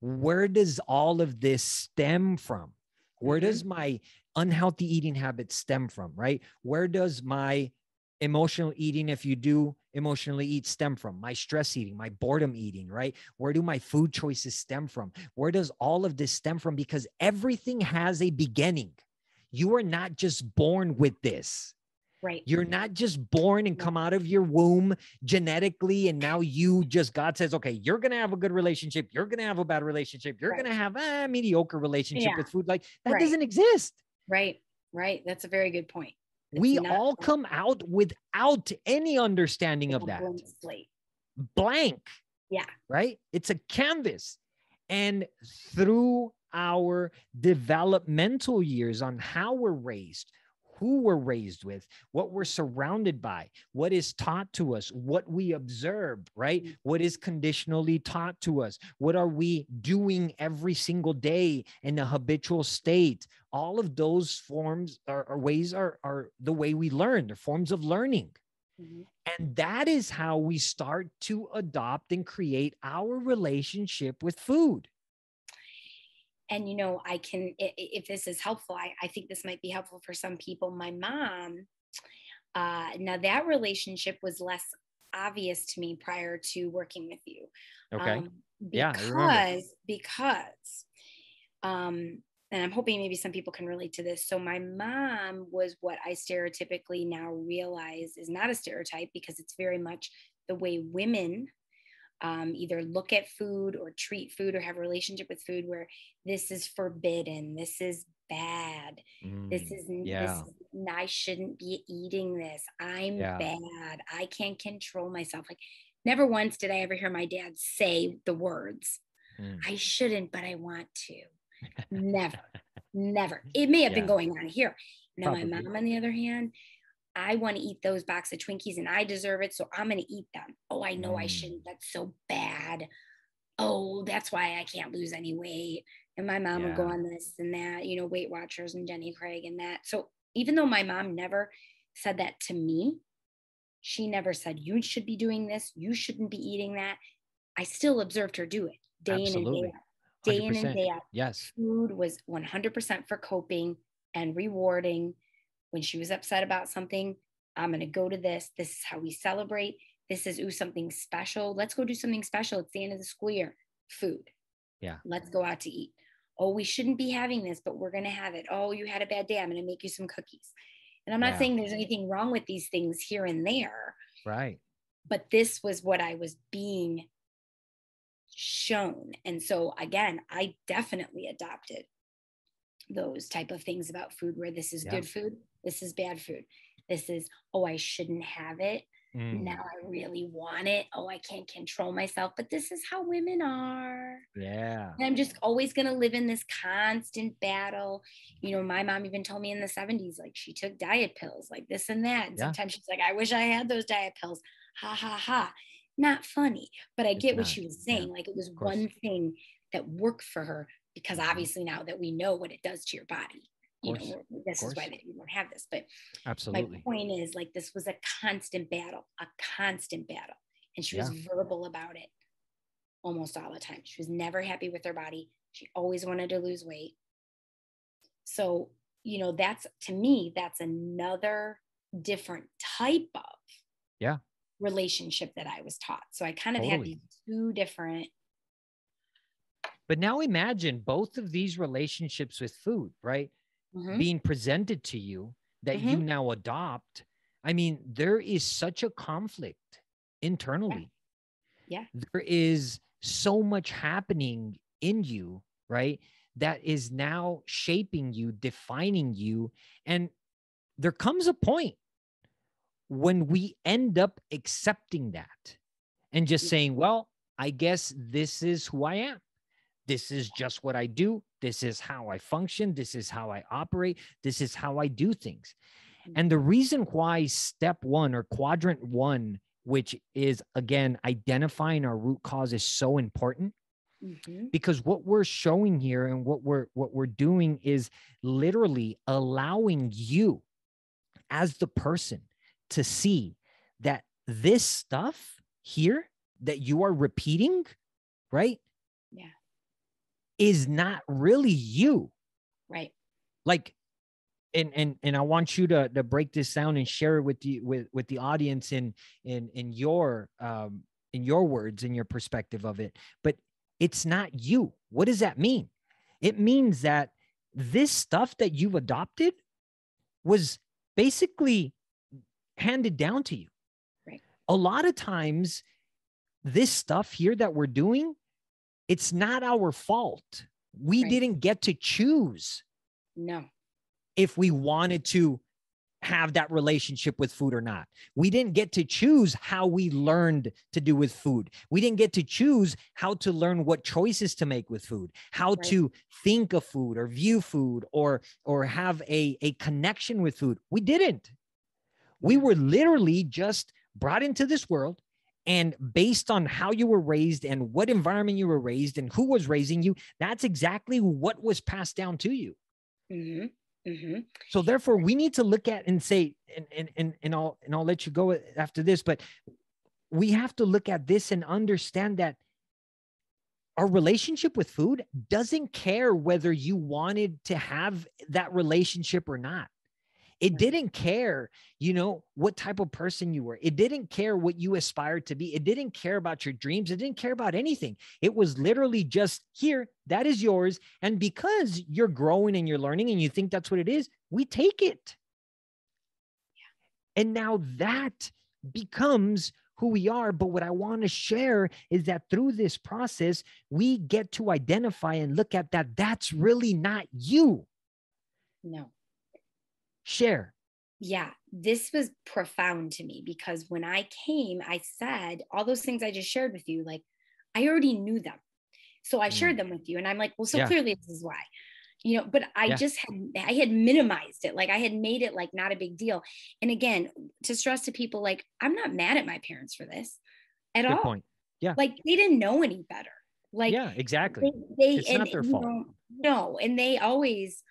where does all of this stem from? Where mm-hmm. does my unhealthy eating habit stem from? Right? Where does my emotional eating, if you do emotionally eat, stem from? My stress eating, my boredom eating, right? Where do my food choices stem from? Where does all of this stem from? Because everything has a beginning. You are not just born with this. Right. You're not just born and come out of your womb genetically, and now you just God says, okay, you're gonna have a good relationship, you're gonna have a bad relationship, you're right. gonna have a mediocre relationship yeah. with food. Like that right. doesn't exist. Right, right. That's a very good point. It's we all come out without any understanding of that. Blank. Blank. Yeah. Right? It's a canvas. And through our developmental years on how we're raised, who we're raised with, what we're surrounded by, what is taught to us, what we observe, right? Mm. What is conditionally taught to us? What are we doing every single day in a habitual state? All of those forms or, ways are, are the way we learn, they're forms of learning. Mm-hmm. And that is how we start to adopt and create our relationship with food and you know i can if this is helpful i, I think this might be helpful for some people. My mom uh, now that relationship was less obvious to me prior to working with you okay. um, because yeah, because um and i'm hoping maybe some people can relate to this. So my mom was what i stereotypically now realize is not a stereotype because it's very much the way women um, either look at food or treat food or have a relationship with food where this is forbidden, this is bad, mm, this is yeah. this I shouldn't be eating this. I'm yeah. bad. I can't control myself. Like never once did I ever hear my dad say the words, mm. I shouldn't, but I want to. never, never. It may have yeah. been going on here. Now, Probably. my mom, on the other hand, I want to eat those box of Twinkies and I deserve it. So I'm going to eat them. Oh, I know mm. I shouldn't. That's so bad. Oh, that's why I can't lose any weight. And my mom yeah. would go on this and that, you know, Weight Watchers and Jenny Craig and that. So even though my mom never said that to me, she never said, you should be doing this. You shouldn't be eating that. I still observed her do it day Absolutely. in and day out. Day 100%. in and day out. Yes. Food was 100% for coping and rewarding when she was upset about something, I'm going to go to this. This is how we celebrate. This is ooh, something special. Let's go do something special. It's the end of the school year. Food. Yeah. Let's go out to eat. Oh, we shouldn't be having this, but we're going to have it. Oh, you had a bad day. I'm going to make you some cookies. And I'm not yeah. saying there's anything wrong with these things here and there. Right. But this was what I was being shown. And so again, I definitely adopted those type of things about food where this is yeah. good food this is bad food. This is, oh, I shouldn't have it. Mm. Now I really want it. Oh, I can't control myself. But this is how women are. Yeah. And I'm just always going to live in this constant battle. You know, my mom even told me in the 70s, like she took diet pills, like this and that. And yeah. sometimes she's like, I wish I had those diet pills. Ha ha ha. Not funny. But I it's get not. what she was saying. Yeah. Like it was one thing that worked for her because mm-hmm. obviously now that we know what it does to your body you know, this is why we don't have this. But absolutely, my point is like this was a constant battle, a constant battle, and she was yeah. verbal about it almost all the time. She was never happy with her body. She always wanted to lose weight. So you know, that's to me, that's another different type of yeah relationship that I was taught. So I kind of totally. had these two different but now imagine both of these relationships with food, right? Mm-hmm. being presented to you that mm-hmm. you now adopt. I mean, there is such a conflict internally. Yeah. There is so much happening in you, right? That is now shaping you, defining you. And there comes a point when we end up accepting that and just saying, well, I guess this is who I am. This is just what I do. This is how I function. This is how I operate. This is how I do things. And the reason why step one or quadrant one, which is again identifying our root cause, is so important. Mm-hmm. Because what we're showing here and what we're what we're doing is literally allowing you as the person to see that this stuff here that you are repeating, right? Is not really you. Right. Like and and and I want you to to break this down and share it with the with with the audience in in in your um in your words in your perspective of it. But it's not you. What does that mean? It means that this stuff that you've adopted was basically handed down to you. Right. A lot of times, this stuff here that we're doing, it's not our fault. We right. didn't get to choose. No. If we wanted to have that relationship with food or not. We didn't get to choose how we learned to do with food. We didn't get to choose how to learn what choices to make with food, how right. to think of food or view food or or have a a connection with food. We didn't. We were literally just brought into this world and based on how you were raised and what environment you were raised and who was raising you, that's exactly what was passed down to you. Mm-hmm. Mm-hmm. So therefore, we need to look at and say, and, and and and I'll and I'll let you go after this, but we have to look at this and understand that our relationship with food doesn't care whether you wanted to have that relationship or not. It didn't care, you know, what type of person you were. It didn't care what you aspired to be. It didn't care about your dreams. It didn't care about anything. It was literally just here, that is yours. And because you're growing and you're learning and you think that's what it is, we take it. Yeah. And now that becomes who we are. But what I want to share is that through this process, we get to identify and look at that that's mm-hmm. really not you. No share. Yeah, this was profound to me because when I came, I said all those things I just shared with you, like I already knew them. So I mm. shared them with you. And I'm like, well, so yeah. clearly this is why. You know, but I yeah. just had I had minimized it. Like I had made it like not a big deal. And again, to stress to people, like, I'm not mad at my parents for this at Good all. Point. Yeah. Like they didn't know any better. Like yeah, exactly. They, they it's and, not their fault. Know, no, and they always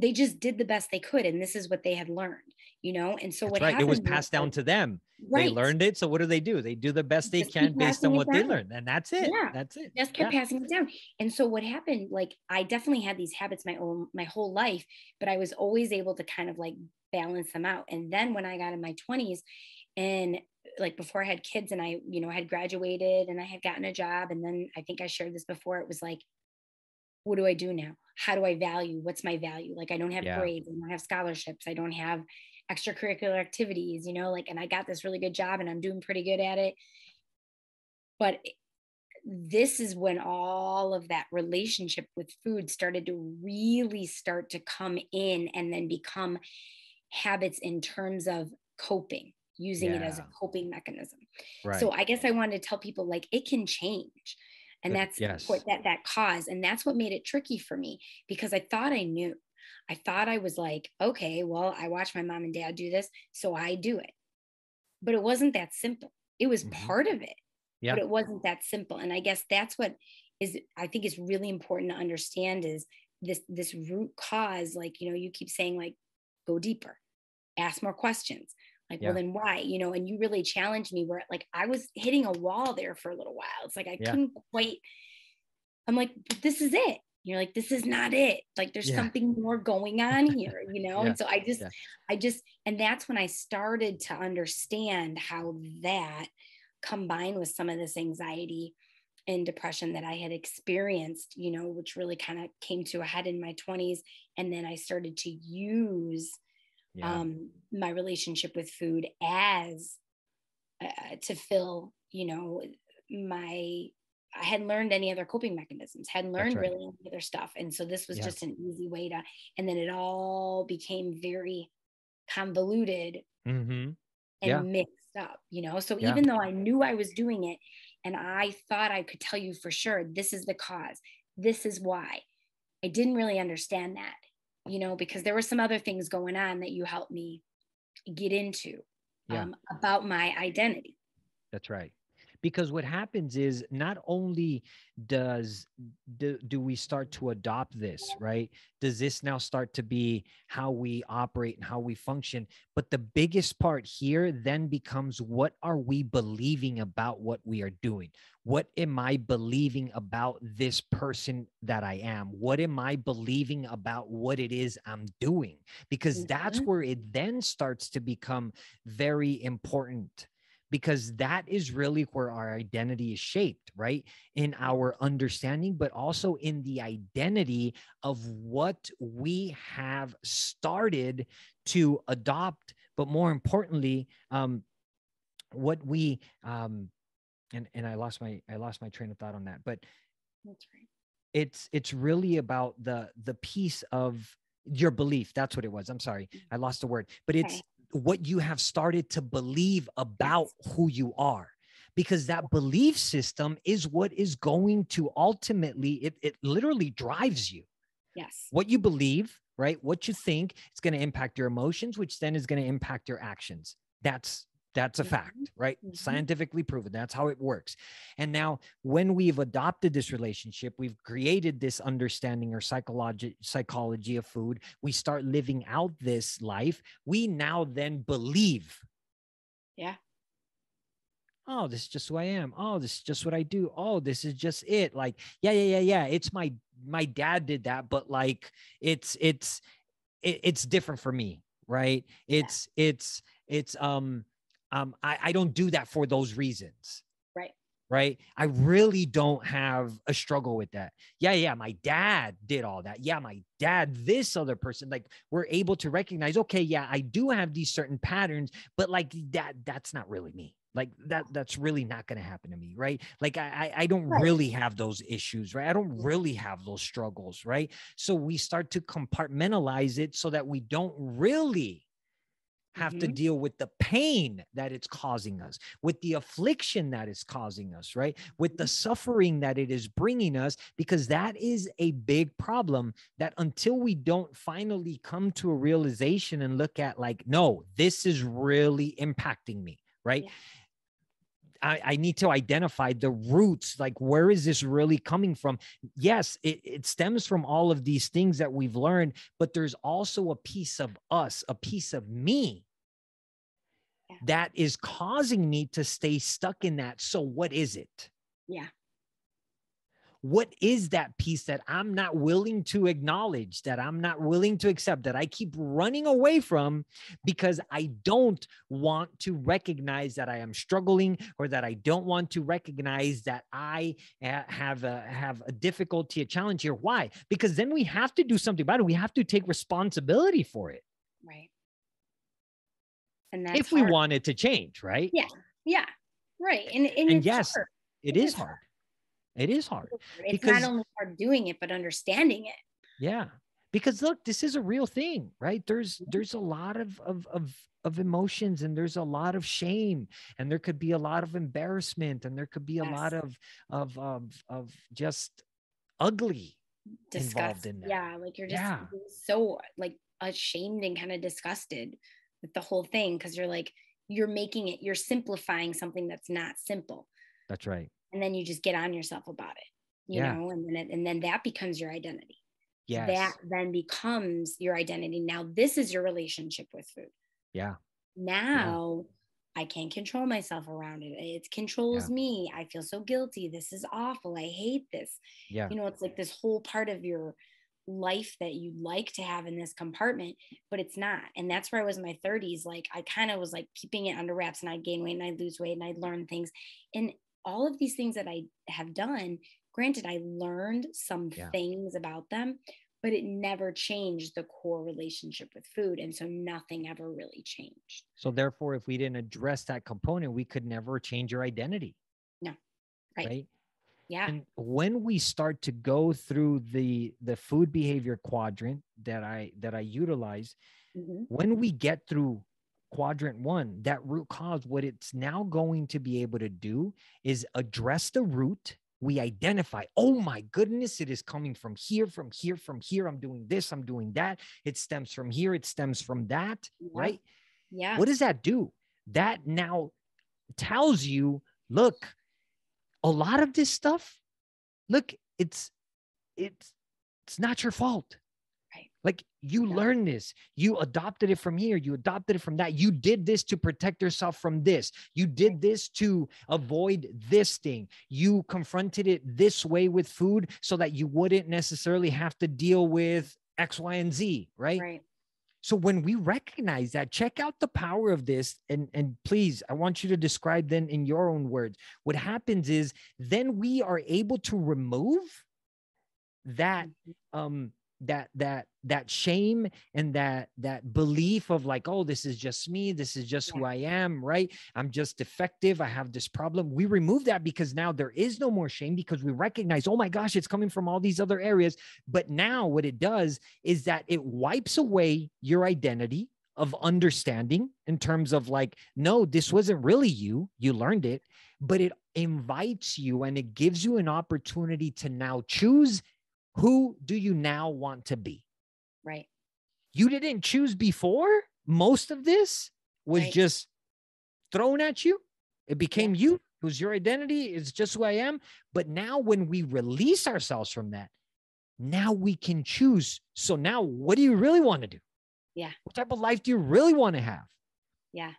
they just did the best they could and this is what they had learned you know? And so That's what right. it was passed was, down to them. Right. they learned it so what do they do? They do the best they just can based on what they learned and that's it. Yeah. That's it. Just kept yeah. passing it down. And so what happened like i definitely had these habits my own my whole life but i was always able to kind of like balance them out. And then when i got in my 20s and like before i had kids and i you know had graduated and i had gotten a job and then i think i shared this before it was like what do I do now? How do I value? What's my value? Like I don't have yeah. grades, I don't have scholarships, I don't have extracurricular activities, you know, like, and I got this really good job and I'm doing pretty good at it. But this is when all of that relationship with food started to really start to come in and then become habits in terms of coping using yeah. it as a coping mechanism right. so i guess i wanted to tell people like it can change and that's yes. what that that cause and that's what made it tricky for me because i thought i knew i thought i was like okay well i watch my mom and dad do this so i do it but it wasn't that simple it was mm-hmm. part of it yeah. but it wasn't that simple and i guess that's what is i think is really important to understand is this this root cause like you know you keep saying like go deeper ask more questions like yeah. well then why you know and you really challenged me where like i was hitting a wall there for a little while it's like i yeah. couldn't quite i'm like this is it you're like this is not it like there's yeah. something more going on here you know and so i just i just and that's when i started to understand how that combined with some of this anxiety and depression that I had experienced, you know, which really kind of came to a head in my 20s. And then I started to use yeah. um, my relationship with food as uh, to fill, you know, my I hadn't learned any other coping mechanisms, hadn't learned right. really any other stuff. And so this was yeah. just an easy way to, and then it all became very convoluted mm-hmm. and yeah. mixed up, you know? So yeah. even though I knew I was doing it and I thought I could tell you for sure, this is the cause, this is why, I didn't really understand that, you know, because there were some other things going on that you helped me get into um, about my identity. That's right because what happens is not only does do, do we start to adopt this right? Does this now start to be how we operate and how we function? But the biggest part here then becomes what are we believing about what we are doing? What am i believing about this person that i am? What am i believing about what it is i'm doing? Because mm-hmm. that's where it then starts to become very important because that is really where our identity is shaped, right? In our understanding, but also in the identity of what we have started to adopt, but more importantly, um, what we um, and and I lost my I lost my train of thought on that, but that's right. It's it's really about the the piece of your belief. That's what it was. I'm sorry, mm. I lost the word, but it's okay what you have started to believe about who you are because that belief system is what is going to ultimately it, it literally drives you. Yes. What you believe right? What you think it's going to impact your emotions which then is going to impact your actions. That's that's a mm-hmm. fact, right? Mm-hmm. Scientifically proven. That's how it works. And now, when we've adopted this relationship, we've created this understanding or psychology psychology of food. We start living out this life. We now then believe. Yeah. Oh, this is just who I am. Oh, this is just what I do. Oh, this is just it. Like, yeah, yeah, yeah, yeah. It's my my dad did that, but like, it's it's it, it's different for me, right? It's yeah. it's it's um um, I, I don't do that for those reasons. Right. Right. I really don't have a struggle with that. Yeah. Yeah. My dad did all that. Yeah. My dad, this other person, like we're able to recognize, okay, yeah, I do have these certain patterns, but like that, that's not really me like that that's really not going to happen to me right like i i don't right. really have those issues right i don't really have those struggles right so we start to compartmentalize it so that we don't really have mm-hmm. to deal with the pain that it's causing us, with the affliction that it's causing us, right? With the mm-hmm. suffering that it is bringing us, because that is a big problem that until we don't finally come to a realization and look at, like, no, this is really impacting me, right? Yeah. I, I, need to identify the roots like where is this really coming from yes it, it stems from all of these things that we've learned but there's also a piece of us a piece of me that is causing me to stay stuck in that. So, what is it? Yeah. What is that piece that I'm not willing to acknowledge, that I'm not willing to accept, that I keep running away from because I don't want to recognize that I am struggling or that I don't want to recognize that I have a, have a difficulty, a challenge here? Why? Because then we have to do something about it. We have to take responsibility for it. And that's if we hard. wanted to change, right? Yeah. Yeah. Right. And, and, and yes, hard. it, it is, is hard. hard. It is hard. It's because, not only hard doing it, but understanding it. Yeah. Because look, this is a real thing, right? There's mm-hmm. there's a lot of of of of emotions and there's a lot of shame and there could be a lot of embarrassment and there could be a yes. lot of of of of just ugly Disgust. involved in that. Yeah, like you're just yeah. so like ashamed and kind of disgusted with the whole thing because you're like you're making it you're simplifying something that's not simple. That's right. And then you just get on yourself about it you yeah. know and then it, and then that becomes your identity. Yeah that then becomes your identity. Now this is your relationship with food. Yeah. Now yeah. i can't control myself around it. It controls yeah. me. I feel so guilty. This is awful. I hate this. Yeah. You know it's like this whole part of your life that you'd like to have in this compartment, but it's not. And that's where I was in my 30s. Like I kind of was like keeping it under wraps and I'd gain weight and I'd lose weight and I'd learn things. And all of these things that I have done, granted, I learned some yeah. things about them, but it never changed the core relationship with food. And so nothing ever really changed. So therefore, if we didn't address that component, we could never change your identity. No. right? right? Yeah. And when we start to go through the the food behavior quadrant that I that I utilize, mm-hmm. when we get through quadrant one, that root cause, what it's now going to be able to do is address the root. We identify, oh my goodness, it is coming from here, from here, from here. I'm doing this, I'm doing that. It stems from here, it stems from that, yeah. right? Yeah. What does that do? That now tells you, look, a lot of this stuff, look, it's it's it's not your fault. Right. Like you yeah. learned this, you adopted it from here, you adopted it from that. You did this to protect yourself from this. You did this to avoid this thing. You confronted it this way with food so that you wouldn't necessarily have to deal with X, Y, and Z, right? Right. So when we recognize that, check out the power of this. And, and please, I want you to describe then in your own words. What happens is then we are able to remove that mm-hmm. um that that that shame and that that belief of like oh this is just me this is just who i am right? I'm just defective i have this problem. We remove that because now there is no more shame because we recognize oh my gosh it's coming from all these other areas. But now what it does is that it wipes away your identity of understanding in terms of like no this wasn't really you you learned it. But it invites you and it gives you an opportunity to now choose who do you now want to be? Right. You didn't choose before. Most of this was right. just thrown at you. It became yeah. you, who's your identity, is just who I am. But now, when we release ourselves from that, now we can choose. So, now what do you really want to do? Yeah. What type of life do you really want to have? Yeah.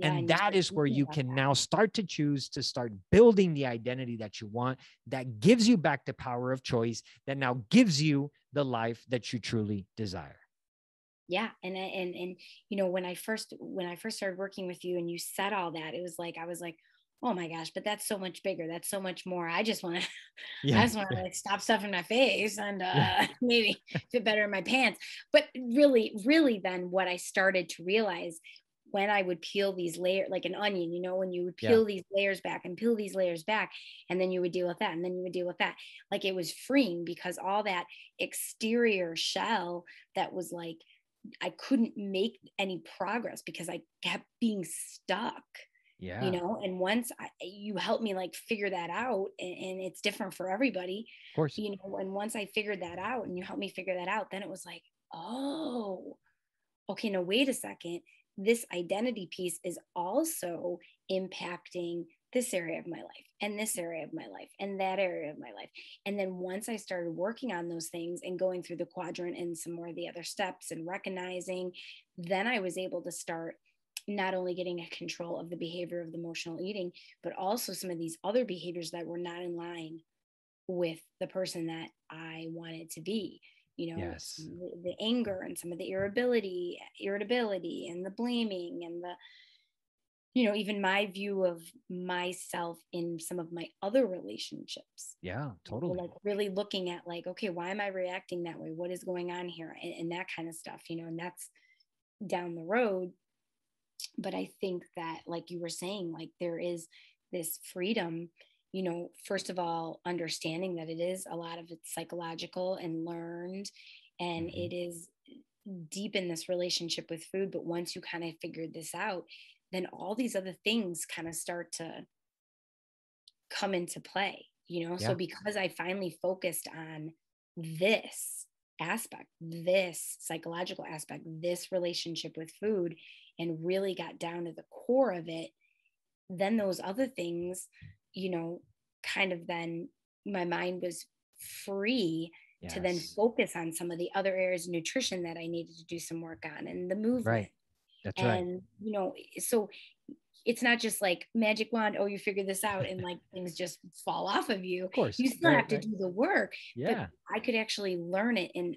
Yeah, and that is where you can that. now start to choose to start building the identity that you want that gives you back the power of choice that now gives you the life that you truly desire yeah and and and you know when i first when i first started working with you and you said all that it was like i was like oh my gosh but that's so much bigger that's so much more i just want to yeah. i just want to like stop stuffing my face and uh, yeah. maybe fit better in my pants but really really then what i started to realize when I would peel these layers, like an onion, you know, when you would peel yeah. these layers back and peel these layers back, and then you would deal with that, and then you would deal with that. Like it was freeing because all that exterior shell that was like, I couldn't make any progress because I kept being stuck. Yeah. You know, and once I, you helped me like figure that out, and, and it's different for everybody. Of course. You know, and once I figured that out and you helped me figure that out, then it was like, oh, okay, now wait a second this identity piece is also impacting this area of my life and this area of my life and that area of my life. And then once I started working on those things and going through the quadrant and some more of the other steps and recognizing, then I was able to start not only getting a control of the behavior of the emotional eating, but also some of these other behaviors that were not in line with the person that I wanted to be you know yes. the, the, anger and some of the irritability irritability and the blaming and the you know even my view of myself in some of my other relationships. Yeah totally. like really looking at like okay why am i reacting that way? What is going on here? And, and that kind of stuff you know and that's down the road. But i think that like you were saying like there is this freedom you know, first of all, understanding that it is a lot of it's psychological and learned, and mm-hmm. it is deep in this relationship with food. But once you kind of figured this out, then all these other things kind of start to come into play, you know? Yeah. So because I finally focused on this aspect, this psychological aspect, this relationship with food, and really got down to the core of it, then those other things you know, kind of then my mind was free yes. to then focus on some of the other areas of nutrition that I needed to do some work on and the movement. Right. That's and, right. And, you know, so it's not just like magic wand, oh, you figure this out and like things just fall off of you. Of course. You still right, have to right. do the work. Yeah. I could actually learn it and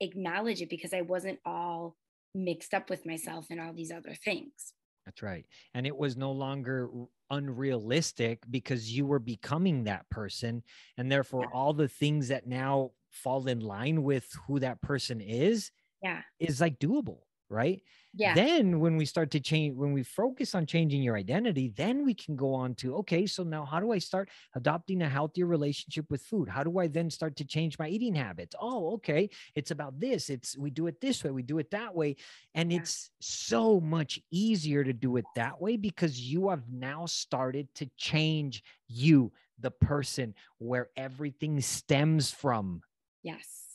acknowledge it because I wasn't all mixed up with myself and all these other things. That's right. And it was no longer unrealistic because you were becoming that person. And therefore, yeah. all the things that now fall in line with who that person is, yeah, is like doable. Right? Yeah. Then when we start to change, when we focus on changing your identity, then we can go on to, okay, so now how do I start adopting a healthier relationship with food? How do I then start to change my eating habits? Oh, okay. It's about this. It's we do it this way, we do it that way. And yeah. it's so much easier to do it that way because you have now started to change you, the person where everything stems from. Yes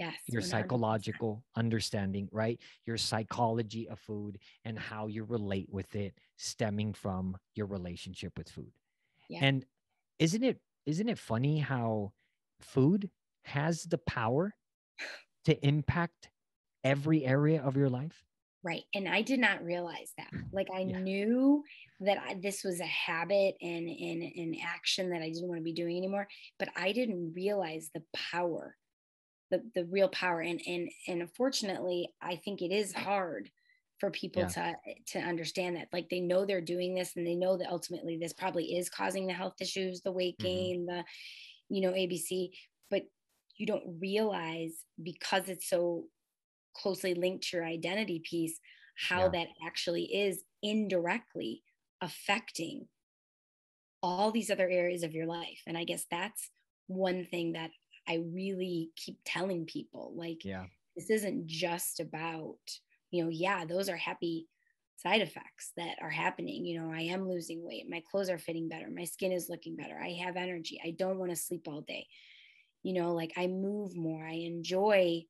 Yes. Your 100%. psychological understanding, right? Your psychology of food and how you relate with it stemming from your relationship with food. Yeah. And isn't it isn't it funny how food has the power to impact every area of your life? Right. And I did not realize that. Like I yeah. knew that I, this was a habit and and an action that I didn't want to be doing anymore, but I didn't realize the power the the real power and and and unfortunately i think it is hard for people yeah. to to understand that like they know they're doing this and they know that ultimately this probably is causing the health issues the weight mm-hmm. gain mm-hmm. the you know abc but you don't realize because it's so closely linked to your identity piece how yeah. that actually is indirectly affecting all these other areas of your life and i guess that's one thing that I really keep telling people like, yeah, this isn't just about, you know, yeah, those are happy side effects that are happening. You know, I am losing weight, my clothes are fitting better, my skin is looking better, I have energy, I don't want to sleep all day. You know, like I move more, I enjoy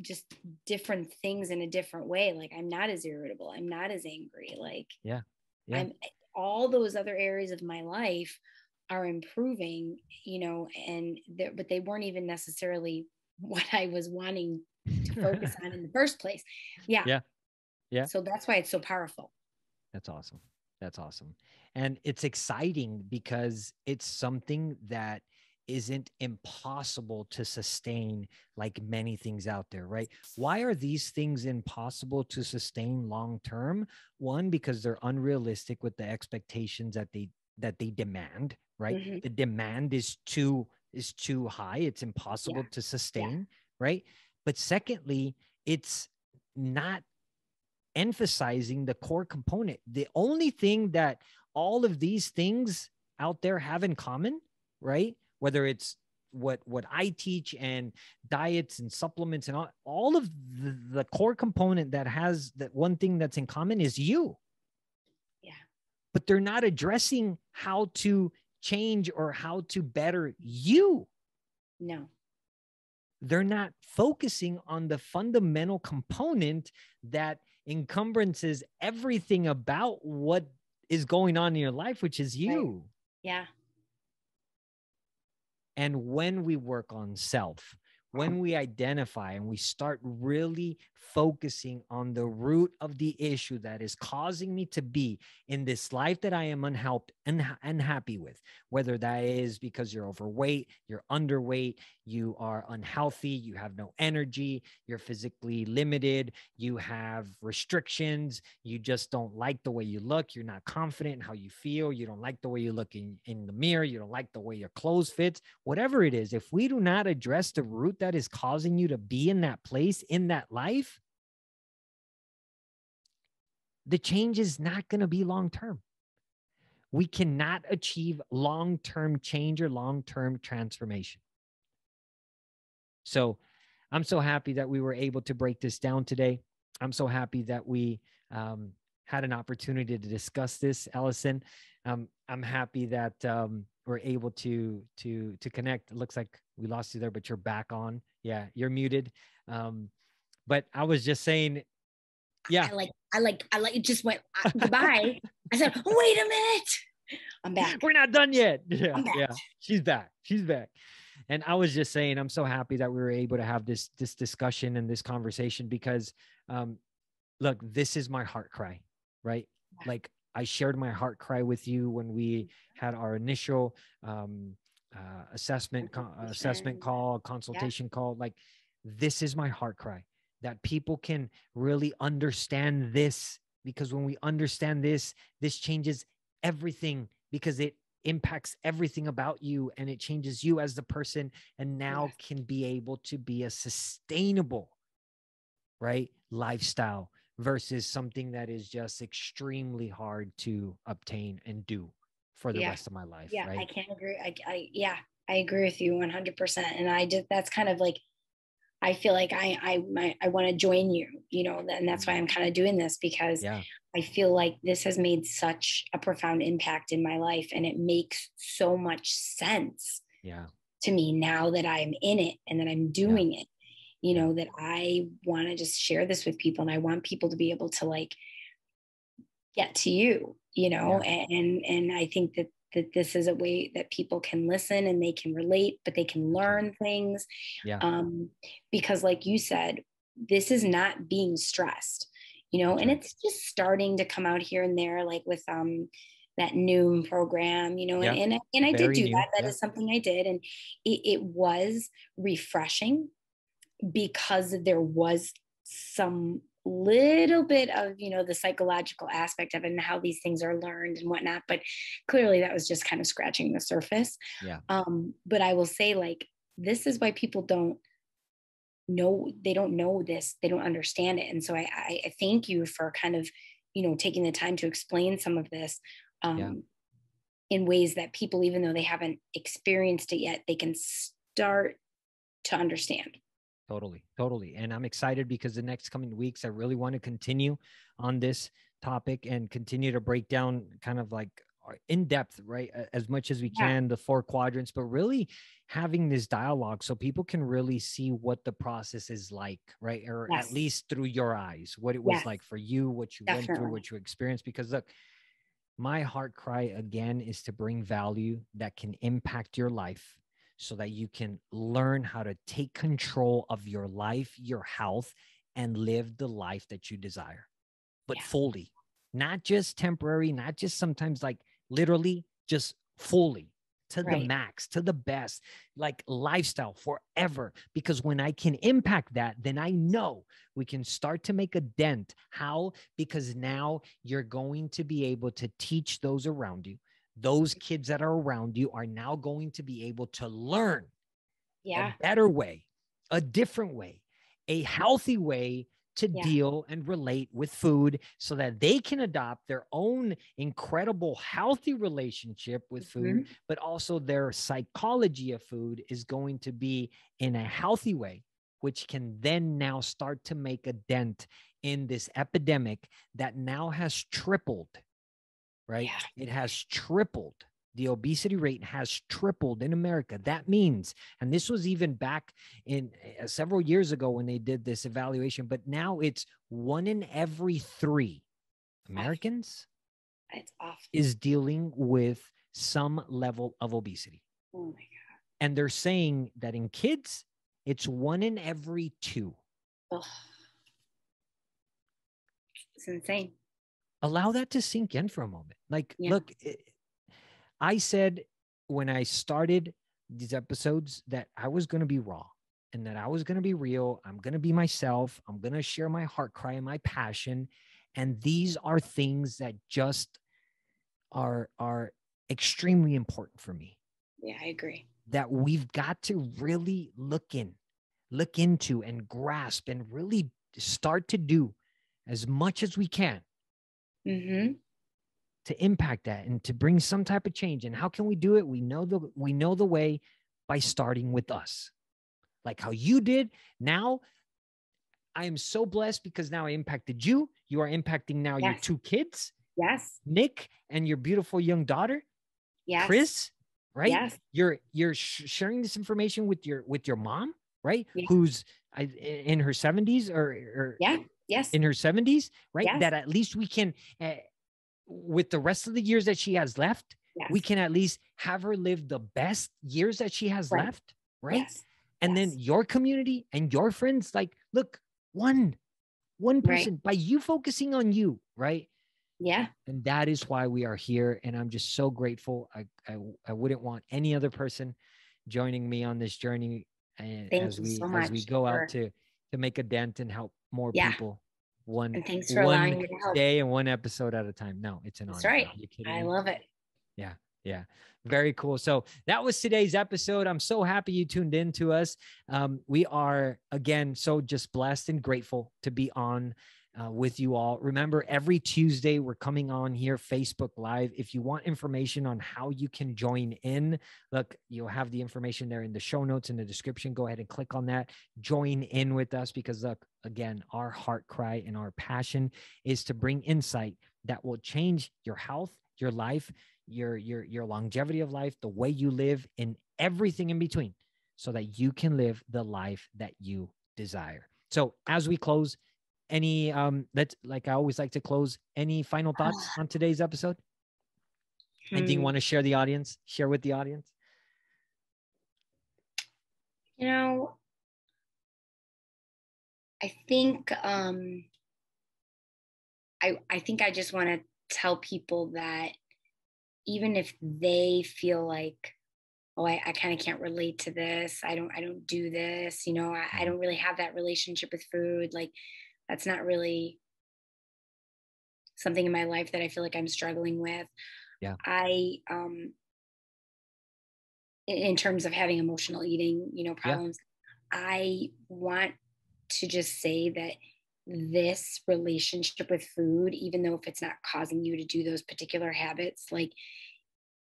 just different things in a different way. Like I'm not as irritable, I'm not as angry. Like, yeah, yeah. I'm all those other areas of my life are improving you know and but they weren't even necessarily what i was wanting to focus on in the first place. Yeah. Yeah. Yeah. So that's why it's so powerful. That's awesome. That's awesome. And it's exciting because it's something that isn't impossible to sustain like many things out there, right? Why are these things impossible to sustain long term? One, because they're unrealistic with the expectations that they that they demand, right? Mm-hmm. The demand is too is too high. It's impossible yeah. to sustain, yeah. right? But secondly, it's not emphasizing the core component. The only thing that all of these things out there have in common, right? Whether it's what what I teach and diets and supplements and all, all of the, the core component that has that one thing that's in common is you. Yeah. But they're not addressing how to change or how to better you. No. They're not focusing on the fundamental component that encumbrances everything about what is going on in your life, which is you. Right. Yeah. And when we work on self, when we identify and we start really focusing on the root of the issue that is causing me to be in this life that I am unhelped and unhappy with, whether that is because you're overweight, you're underweight, you are unhealthy, you have no energy, you're physically limited, you have restrictions, you just don't like the way you look, you're not confident in how you feel, you don't like the way you look in, in the mirror, you don't like the way your clothes fit, whatever it is, if we do not address the root that is causing you to be in that place, in that life, the change is not going to be long term. We cannot achieve long term change or long term transformation. So I'm so happy that we were able to break this down today. I'm so happy that we um, had an opportunity to discuss this, Allison. Um, I'm happy that um, we're able to to to connect. It looks like we lost you there, but you're back on. Yeah, you're muted. Um, but I was just saying, yeah. I like, I like, I like, it just went uh, goodbye. I said, wait a minute. I'm back. We're not done yet. Yeah. Yeah. She's back. She's back. And I was just saying, I'm so happy that we were able to have this, this discussion and this conversation because, um, look, this is my heart cry, right? Yeah. Like I shared my heart cry with you when we had our initial, um, uh, assessment co- assessment call, consultation yeah. call. Like this is my heart cry that people can really understand this because when we understand this, this changes everything because it impacts everything about you and it changes you as the person and now yes. can be able to be a sustainable right? Lifestyle versus something that is just extremely hard to obtain and do for the yeah. rest of my life. Yeah, right? I can't agree. I, I, yeah, I agree with you 100%. And I did, that's kind of like, I feel like I, I, I want to join you, you know, and that's why I'm kind of doing this because yeah. I feel like this has made such a profound impact in my life and it makes so much sense. Yeah. To me now that I'm in it and that I'm doing yeah. it, you know, that I want to just share this with people and I want people to be able to like get to you, you know, yeah. and, and I think that that this is a way that people can listen and they can relate, but they can learn things. Yeah. Um, because, like you said, this is not being stressed, you know, and it's just starting to come out here and there, like with um that Noom program, you know, yeah. and, and and I Very did do Noom. that. That yeah. is something I did, and it, it was refreshing because there was some little bit of you know the psychological aspect of it and how these things are learned and whatnot but clearly that was just kind of scratching the surface. Yeah. Um but i will say like this is why people don't know they don't know this they don't understand it. And so i i, I thank you for kind of you know taking the time to explain some of this um yeah. in ways that people even though they haven't experienced it yet they can start to understand Totally, totally. And I'm excited because the next coming weeks, I really want to continue on this topic and continue to break down kind of like uh, in depth, right? As much as we can, yeah. the four quadrants, but really having this dialogue so people can really see what the process is like, right? Or yes. at least through your eyes, what it was yes. like for you, what you Definitely. went through, what you experienced. Because look, my heart cry again is to bring value that can impact your life so that you can learn how to take control of your life, your health, and live the life that you desire, but yeah. fully, not just temporary, not just sometimes like literally, just fully to right. the max, to the best, like lifestyle forever. Because when I can impact that, then I know we can start to make a dent. How? Because now you're going to be able to teach those around you those kids that are around you are now going to be able to learn yeah. a better way, a different way, a healthy way to yeah. deal and relate with food so that they can adopt their own incredible healthy relationship with food mm-hmm. but also their psychology of food is going to be in a healthy way which can then now start to make a dent in this epidemic that now has tripled right? Yeah. It has tripled. The obesity rate has tripled in America. That means, and this was even back in uh, several years ago when they did this evaluation, but now it's one in every three Americans it's off. is dealing with some level of obesity. Oh my God. And they're saying that in kids, it's one in every two. Ugh. It's insane allow that to sink in for a moment. Like, yeah. look, it, I said when I started these episodes that I was going to be raw and that I was going to be real. I'm going to be myself. I'm going to share my heart cry and my passion. And these are things that just are are extremely important for me. Yeah, I agree. That we've got to really look in, look into and grasp and really start to do as much as we can mm-hmm. to impact that and to bring some type of change. And how can we do it? We know the we know the way by starting with us, like how you did. Now, I am so blessed because now I impacted you. You are impacting now yes. your two kids. Yes. Nick and your beautiful young daughter. Yes. Chris. Right. Yes. You're you're sh- sharing this information with your with your mom, right? Yes. Who's in her 70s or, or yeah yes in her 70s right yes. that at least we can uh, with the rest of the years that she has left yes. we can at least have her live the best years that she has right. left right yes. and then your community and your friends like look one one person right. by you focusing on you right yeah and that is why we are here and i'm just so grateful i i, I wouldn't want any other person joining me on this journey and Thank as we so as we go out to to make a dent and help more yeah. people one and thanks for one allowing me to help. day and one episode at a time. No, it's an honor. That's right. I love it. Yeah. Yeah. Very cool. So that was today's episode. I'm so happy you tuned in to us. Um, we are, again, so just blessed and grateful to be on uh, with you all. Remember, every Tuesday, we're coming on here, Facebook Live. If you want information on how you can join in, look, you'll have the information there in the show notes in the description. Go ahead and click on that. Join in with us because, look, again, our heart cry and our passion is to bring insight that will change your health, your life, your your your longevity of life, the way you live, and everything in between, so that you can live the life that you desire. So as we close, any um let's like I always like to close. Any final thoughts on today's episode? Anything you hmm. want to share the audience? Share with the audience? You know, I think um I I think I just want to tell people that even if they feel like oh i, I kind of can't relate to this i don't i don't do this you know I, I mm-hmm. don't really have that relationship with food like that's not really something in my life that i feel like i'm struggling with yeah i um in, terms of having emotional eating you know problems yeah. i want to just say that this relationship with food, even though if it's not causing you to do those particular habits, like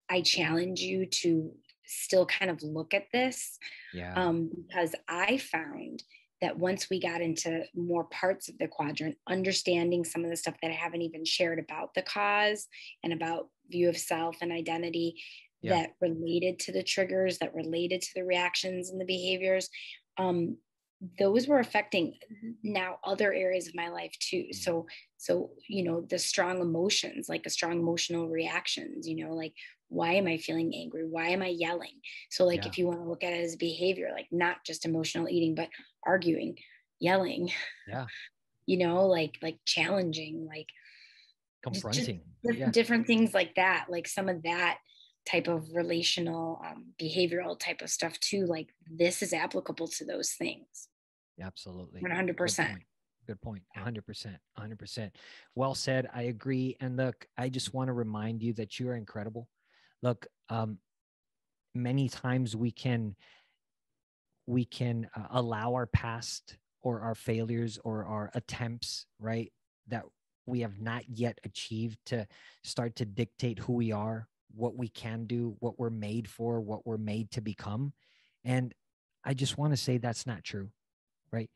I challenge you to still kind of look at this. Yeah. Um, because I found that once we got into more parts of the quadrant, understanding some of the stuff that I haven't even shared about the cause and about view of self and identity yeah. that related to the triggers, that related to the reactions and the behaviors, um, those were affecting now other areas of my life too mm. so so you know the strong emotions like a strong emotional reactions you know like why am i feeling angry? Why am i yelling? So like yeah. if you want to look at it as behavior like not just emotional eating but arguing yelling yeah. you know like like challenging like confronting just, yeah. different things like that like some of that type of relational um, behavioral type of stuff too like this is applicable to those things. Absolutely. 100% good point, 100% 100% well said. I agree. And look i just want to remind you that you are incredible look um, many times we can we can uh, allow our past or our failures or our attempts right that we have not yet achieved to start to dictate who we are what we can do, what we're made for, what we're made to become. And I just want to say that's not true, right?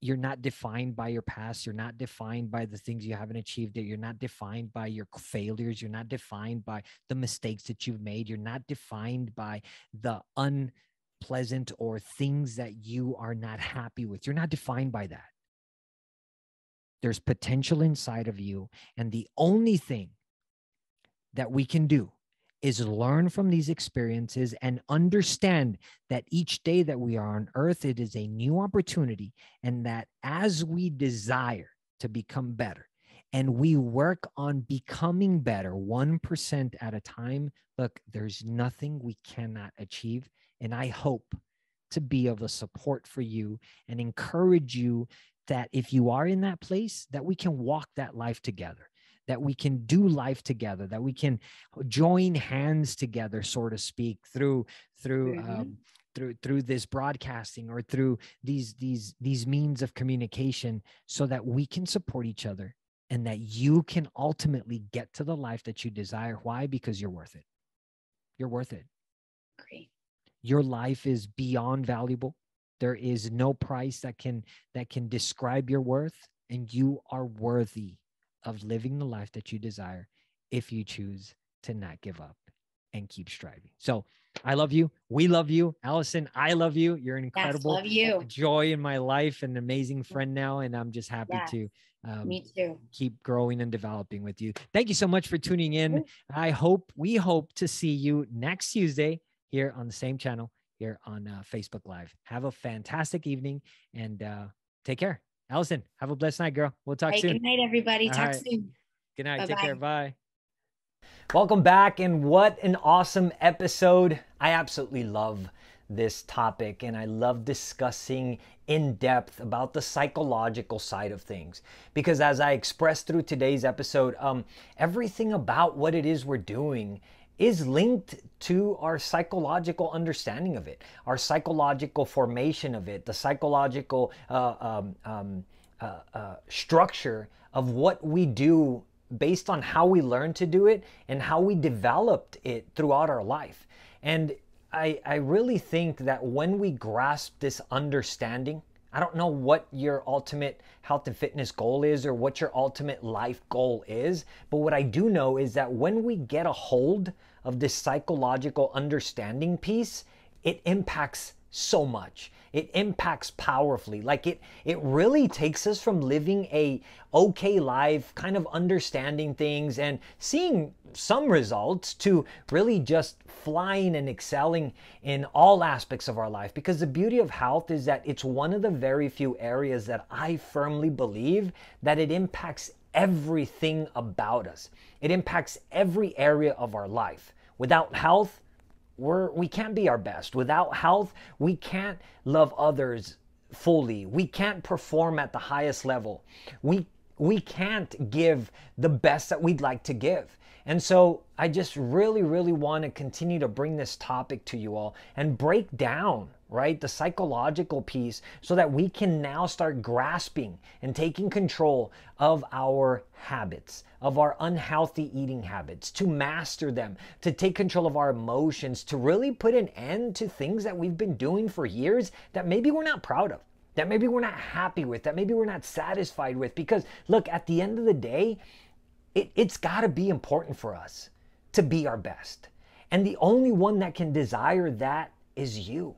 You're not defined by your past. You're not defined by the things you haven't achieved. You're not defined by your failures. You're not defined by the mistakes that you've made. You're not defined by the unpleasant or things that you are not happy with. You're not defined by that. There's potential inside of you. And the only thing that we can do is learn from these experiences and understand that each day that we are on earth, it is a new opportunity. And that as we desire to become better and we work on becoming better 1% at a time, look, there's nothing we cannot achieve. And I hope to be of a support for you and encourage you that if you are in that place, that we can walk that life together that we can do life together that we can join hands together so to speak through through mm-hmm. um, through through this broadcasting or through these these these means of communication so that we can support each other and that you can ultimately get to the life that you desire. Why? Because you're worth it. You're worth it. Great. your life is beyond valuable. There is no price that can that can describe your worth and you are worthy of living the life that you desire if you choose to not give up and keep striving. So I love you. We love you. Allison, I love you. You're an incredible yes, you. joy in my life, and an amazing friend now. And I'm just happy yes, to um, me too. keep growing and developing with you. Thank you so much for tuning in. I hope, we hope to see you next Tuesday here on the same channel here on uh, Facebook Live. Have a fantastic evening and uh, take care. Allison, have a blessed night, girl. We'll talk soon. Good night, everybody. All talk right. soon. Good night. Bye-bye. Take care. Bye. Welcome back, and what an awesome episode. I absolutely love this topic, and I love discussing in depth about the psychological side of things. Because as I expressed through today's episode, um, everything about what it is we're doing is linked to our psychological understanding of it, our psychological formation of it, the psychological uh, um, um, uh, uh, structure of what we do based on how we learned to do it and how we developed it throughout our life. And I, I really think that when we grasp this understanding, I don't know what your ultimate health and fitness goal is or what your ultimate life goal is, but what I do know is that when we get a hold of this psychological understanding piece, it impacts so much it impacts powerfully. Like it it really takes us from living a okay life kind of understanding things and seeing some results to really just flying and excelling in all aspects of our life. Because the beauty of health is that it's one of the very few areas that I firmly believe that it impacts everything about us. It impacts every area of our life. Without health we're we can't be our best. Without health we can't love others fully. We can't perform at the highest level. We we can't give the best that we'd like to give. And so I just really, really want to continue to bring this topic to you all and break down, right, the psychological piece so that we can now start grasping and taking control of our habits, of our unhealthy eating habits, to master them, to take control of our emotions, to really put an end to things that we've been doing for years that maybe we're not proud of that maybe we're not happy with, that maybe we're not satisfied with. Because look, at the end of the day, it, it's got to be important for us to be our best. And the only one that can desire that is you.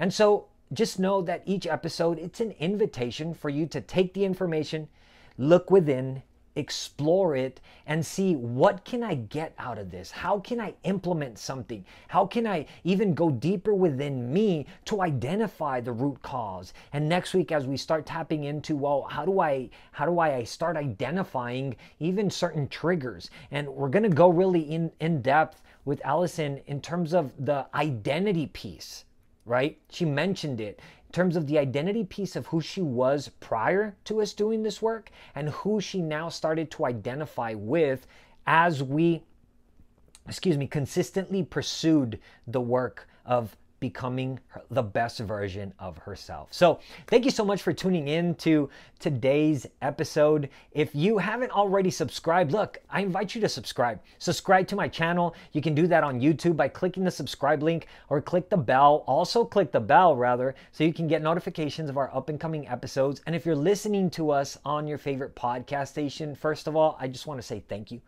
And so just know that each episode, it's an invitation for you to take the information, look within, explore it and see what can I get out of this? How can I implement something? How can I even go deeper within me to identify the root cause? And next week as we start tapping into well, how do I how do I start identifying even certain triggers? And we're going to go really in in depth with Allison in terms of the identity piece right? She mentioned it in terms of the identity piece of who she was prior to us doing this work and who she now started to identify with as we excuse me consistently pursued the work of becoming the best version of herself. So, thank you so much for tuning in to today's episode. If you haven't already subscribed, look, I invite you to subscribe. Subscribe to my channel. You can do that on YouTube by clicking the subscribe link or click the bell. Also, click the bell rather, so you can get notifications of our up and coming episodes. And if you're listening to us on your favorite podcast station, first of all, I just want to say thank you.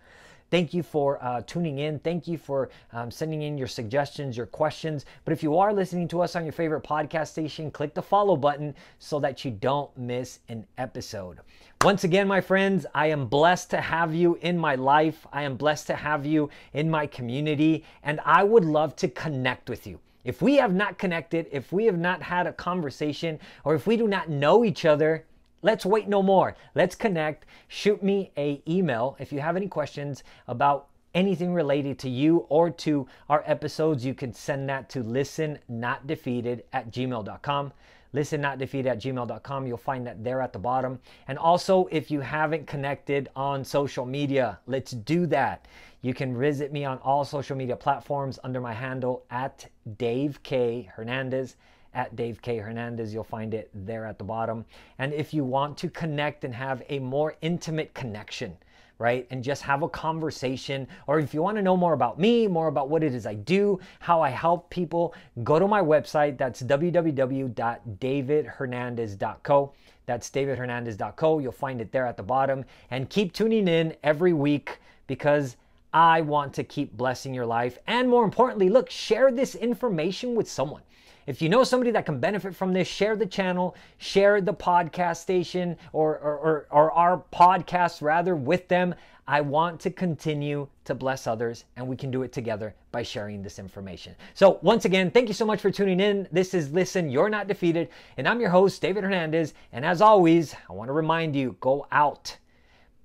Thank you for uh, tuning in. Thank you for um, sending in your suggestions, your questions. But if you are listening to us on your favorite podcast station, click the follow button so that you don't miss an episode. Once again, my friends, I am blessed to have you in my life. I am blessed to have you in my community, and I would love to connect with you. If we have not connected, if we have not had a conversation, or if we do not know each other, Let's wait no more. Let's connect. Shoot me a email if you have any questions about anything related to you or to our episodes. You can send that to listen not defeated at gmail.com. Listen not defeated at gmail.com. You'll find that there at the bottom. And also, if you haven't connected on social media, let's do that. You can visit me on all social media platforms under my handle at Dave K. Hernandez at Dave K. Hernandez. You'll find it there at the bottom. And if you want to connect and have a more intimate connection, right? And just have a conversation. Or if you want to know more about me, more about what it is I do, how I help people, go to my website. That's www.davidhernandez.co. That's davidhernandez.co. You'll find it there at the bottom. And keep tuning in every week because I want to keep blessing your life. And more importantly, look, share this information with someone. If you know somebody that can benefit from this, share the channel, share the podcast station or, or, or, or our podcast rather with them. I want to continue to bless others, and we can do it together by sharing this information. So, once again, thank you so much for tuning in. This is Listen, You're Not Defeated, and I'm your host, David Hernandez. And as always, I want to remind you go out,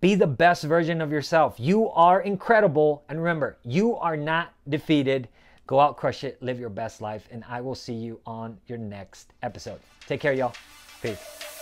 be the best version of yourself. You are incredible, and remember, you are not defeated. Go out, crush it, live your best life, and I will see you on your next episode. Take care, y'all. Peace.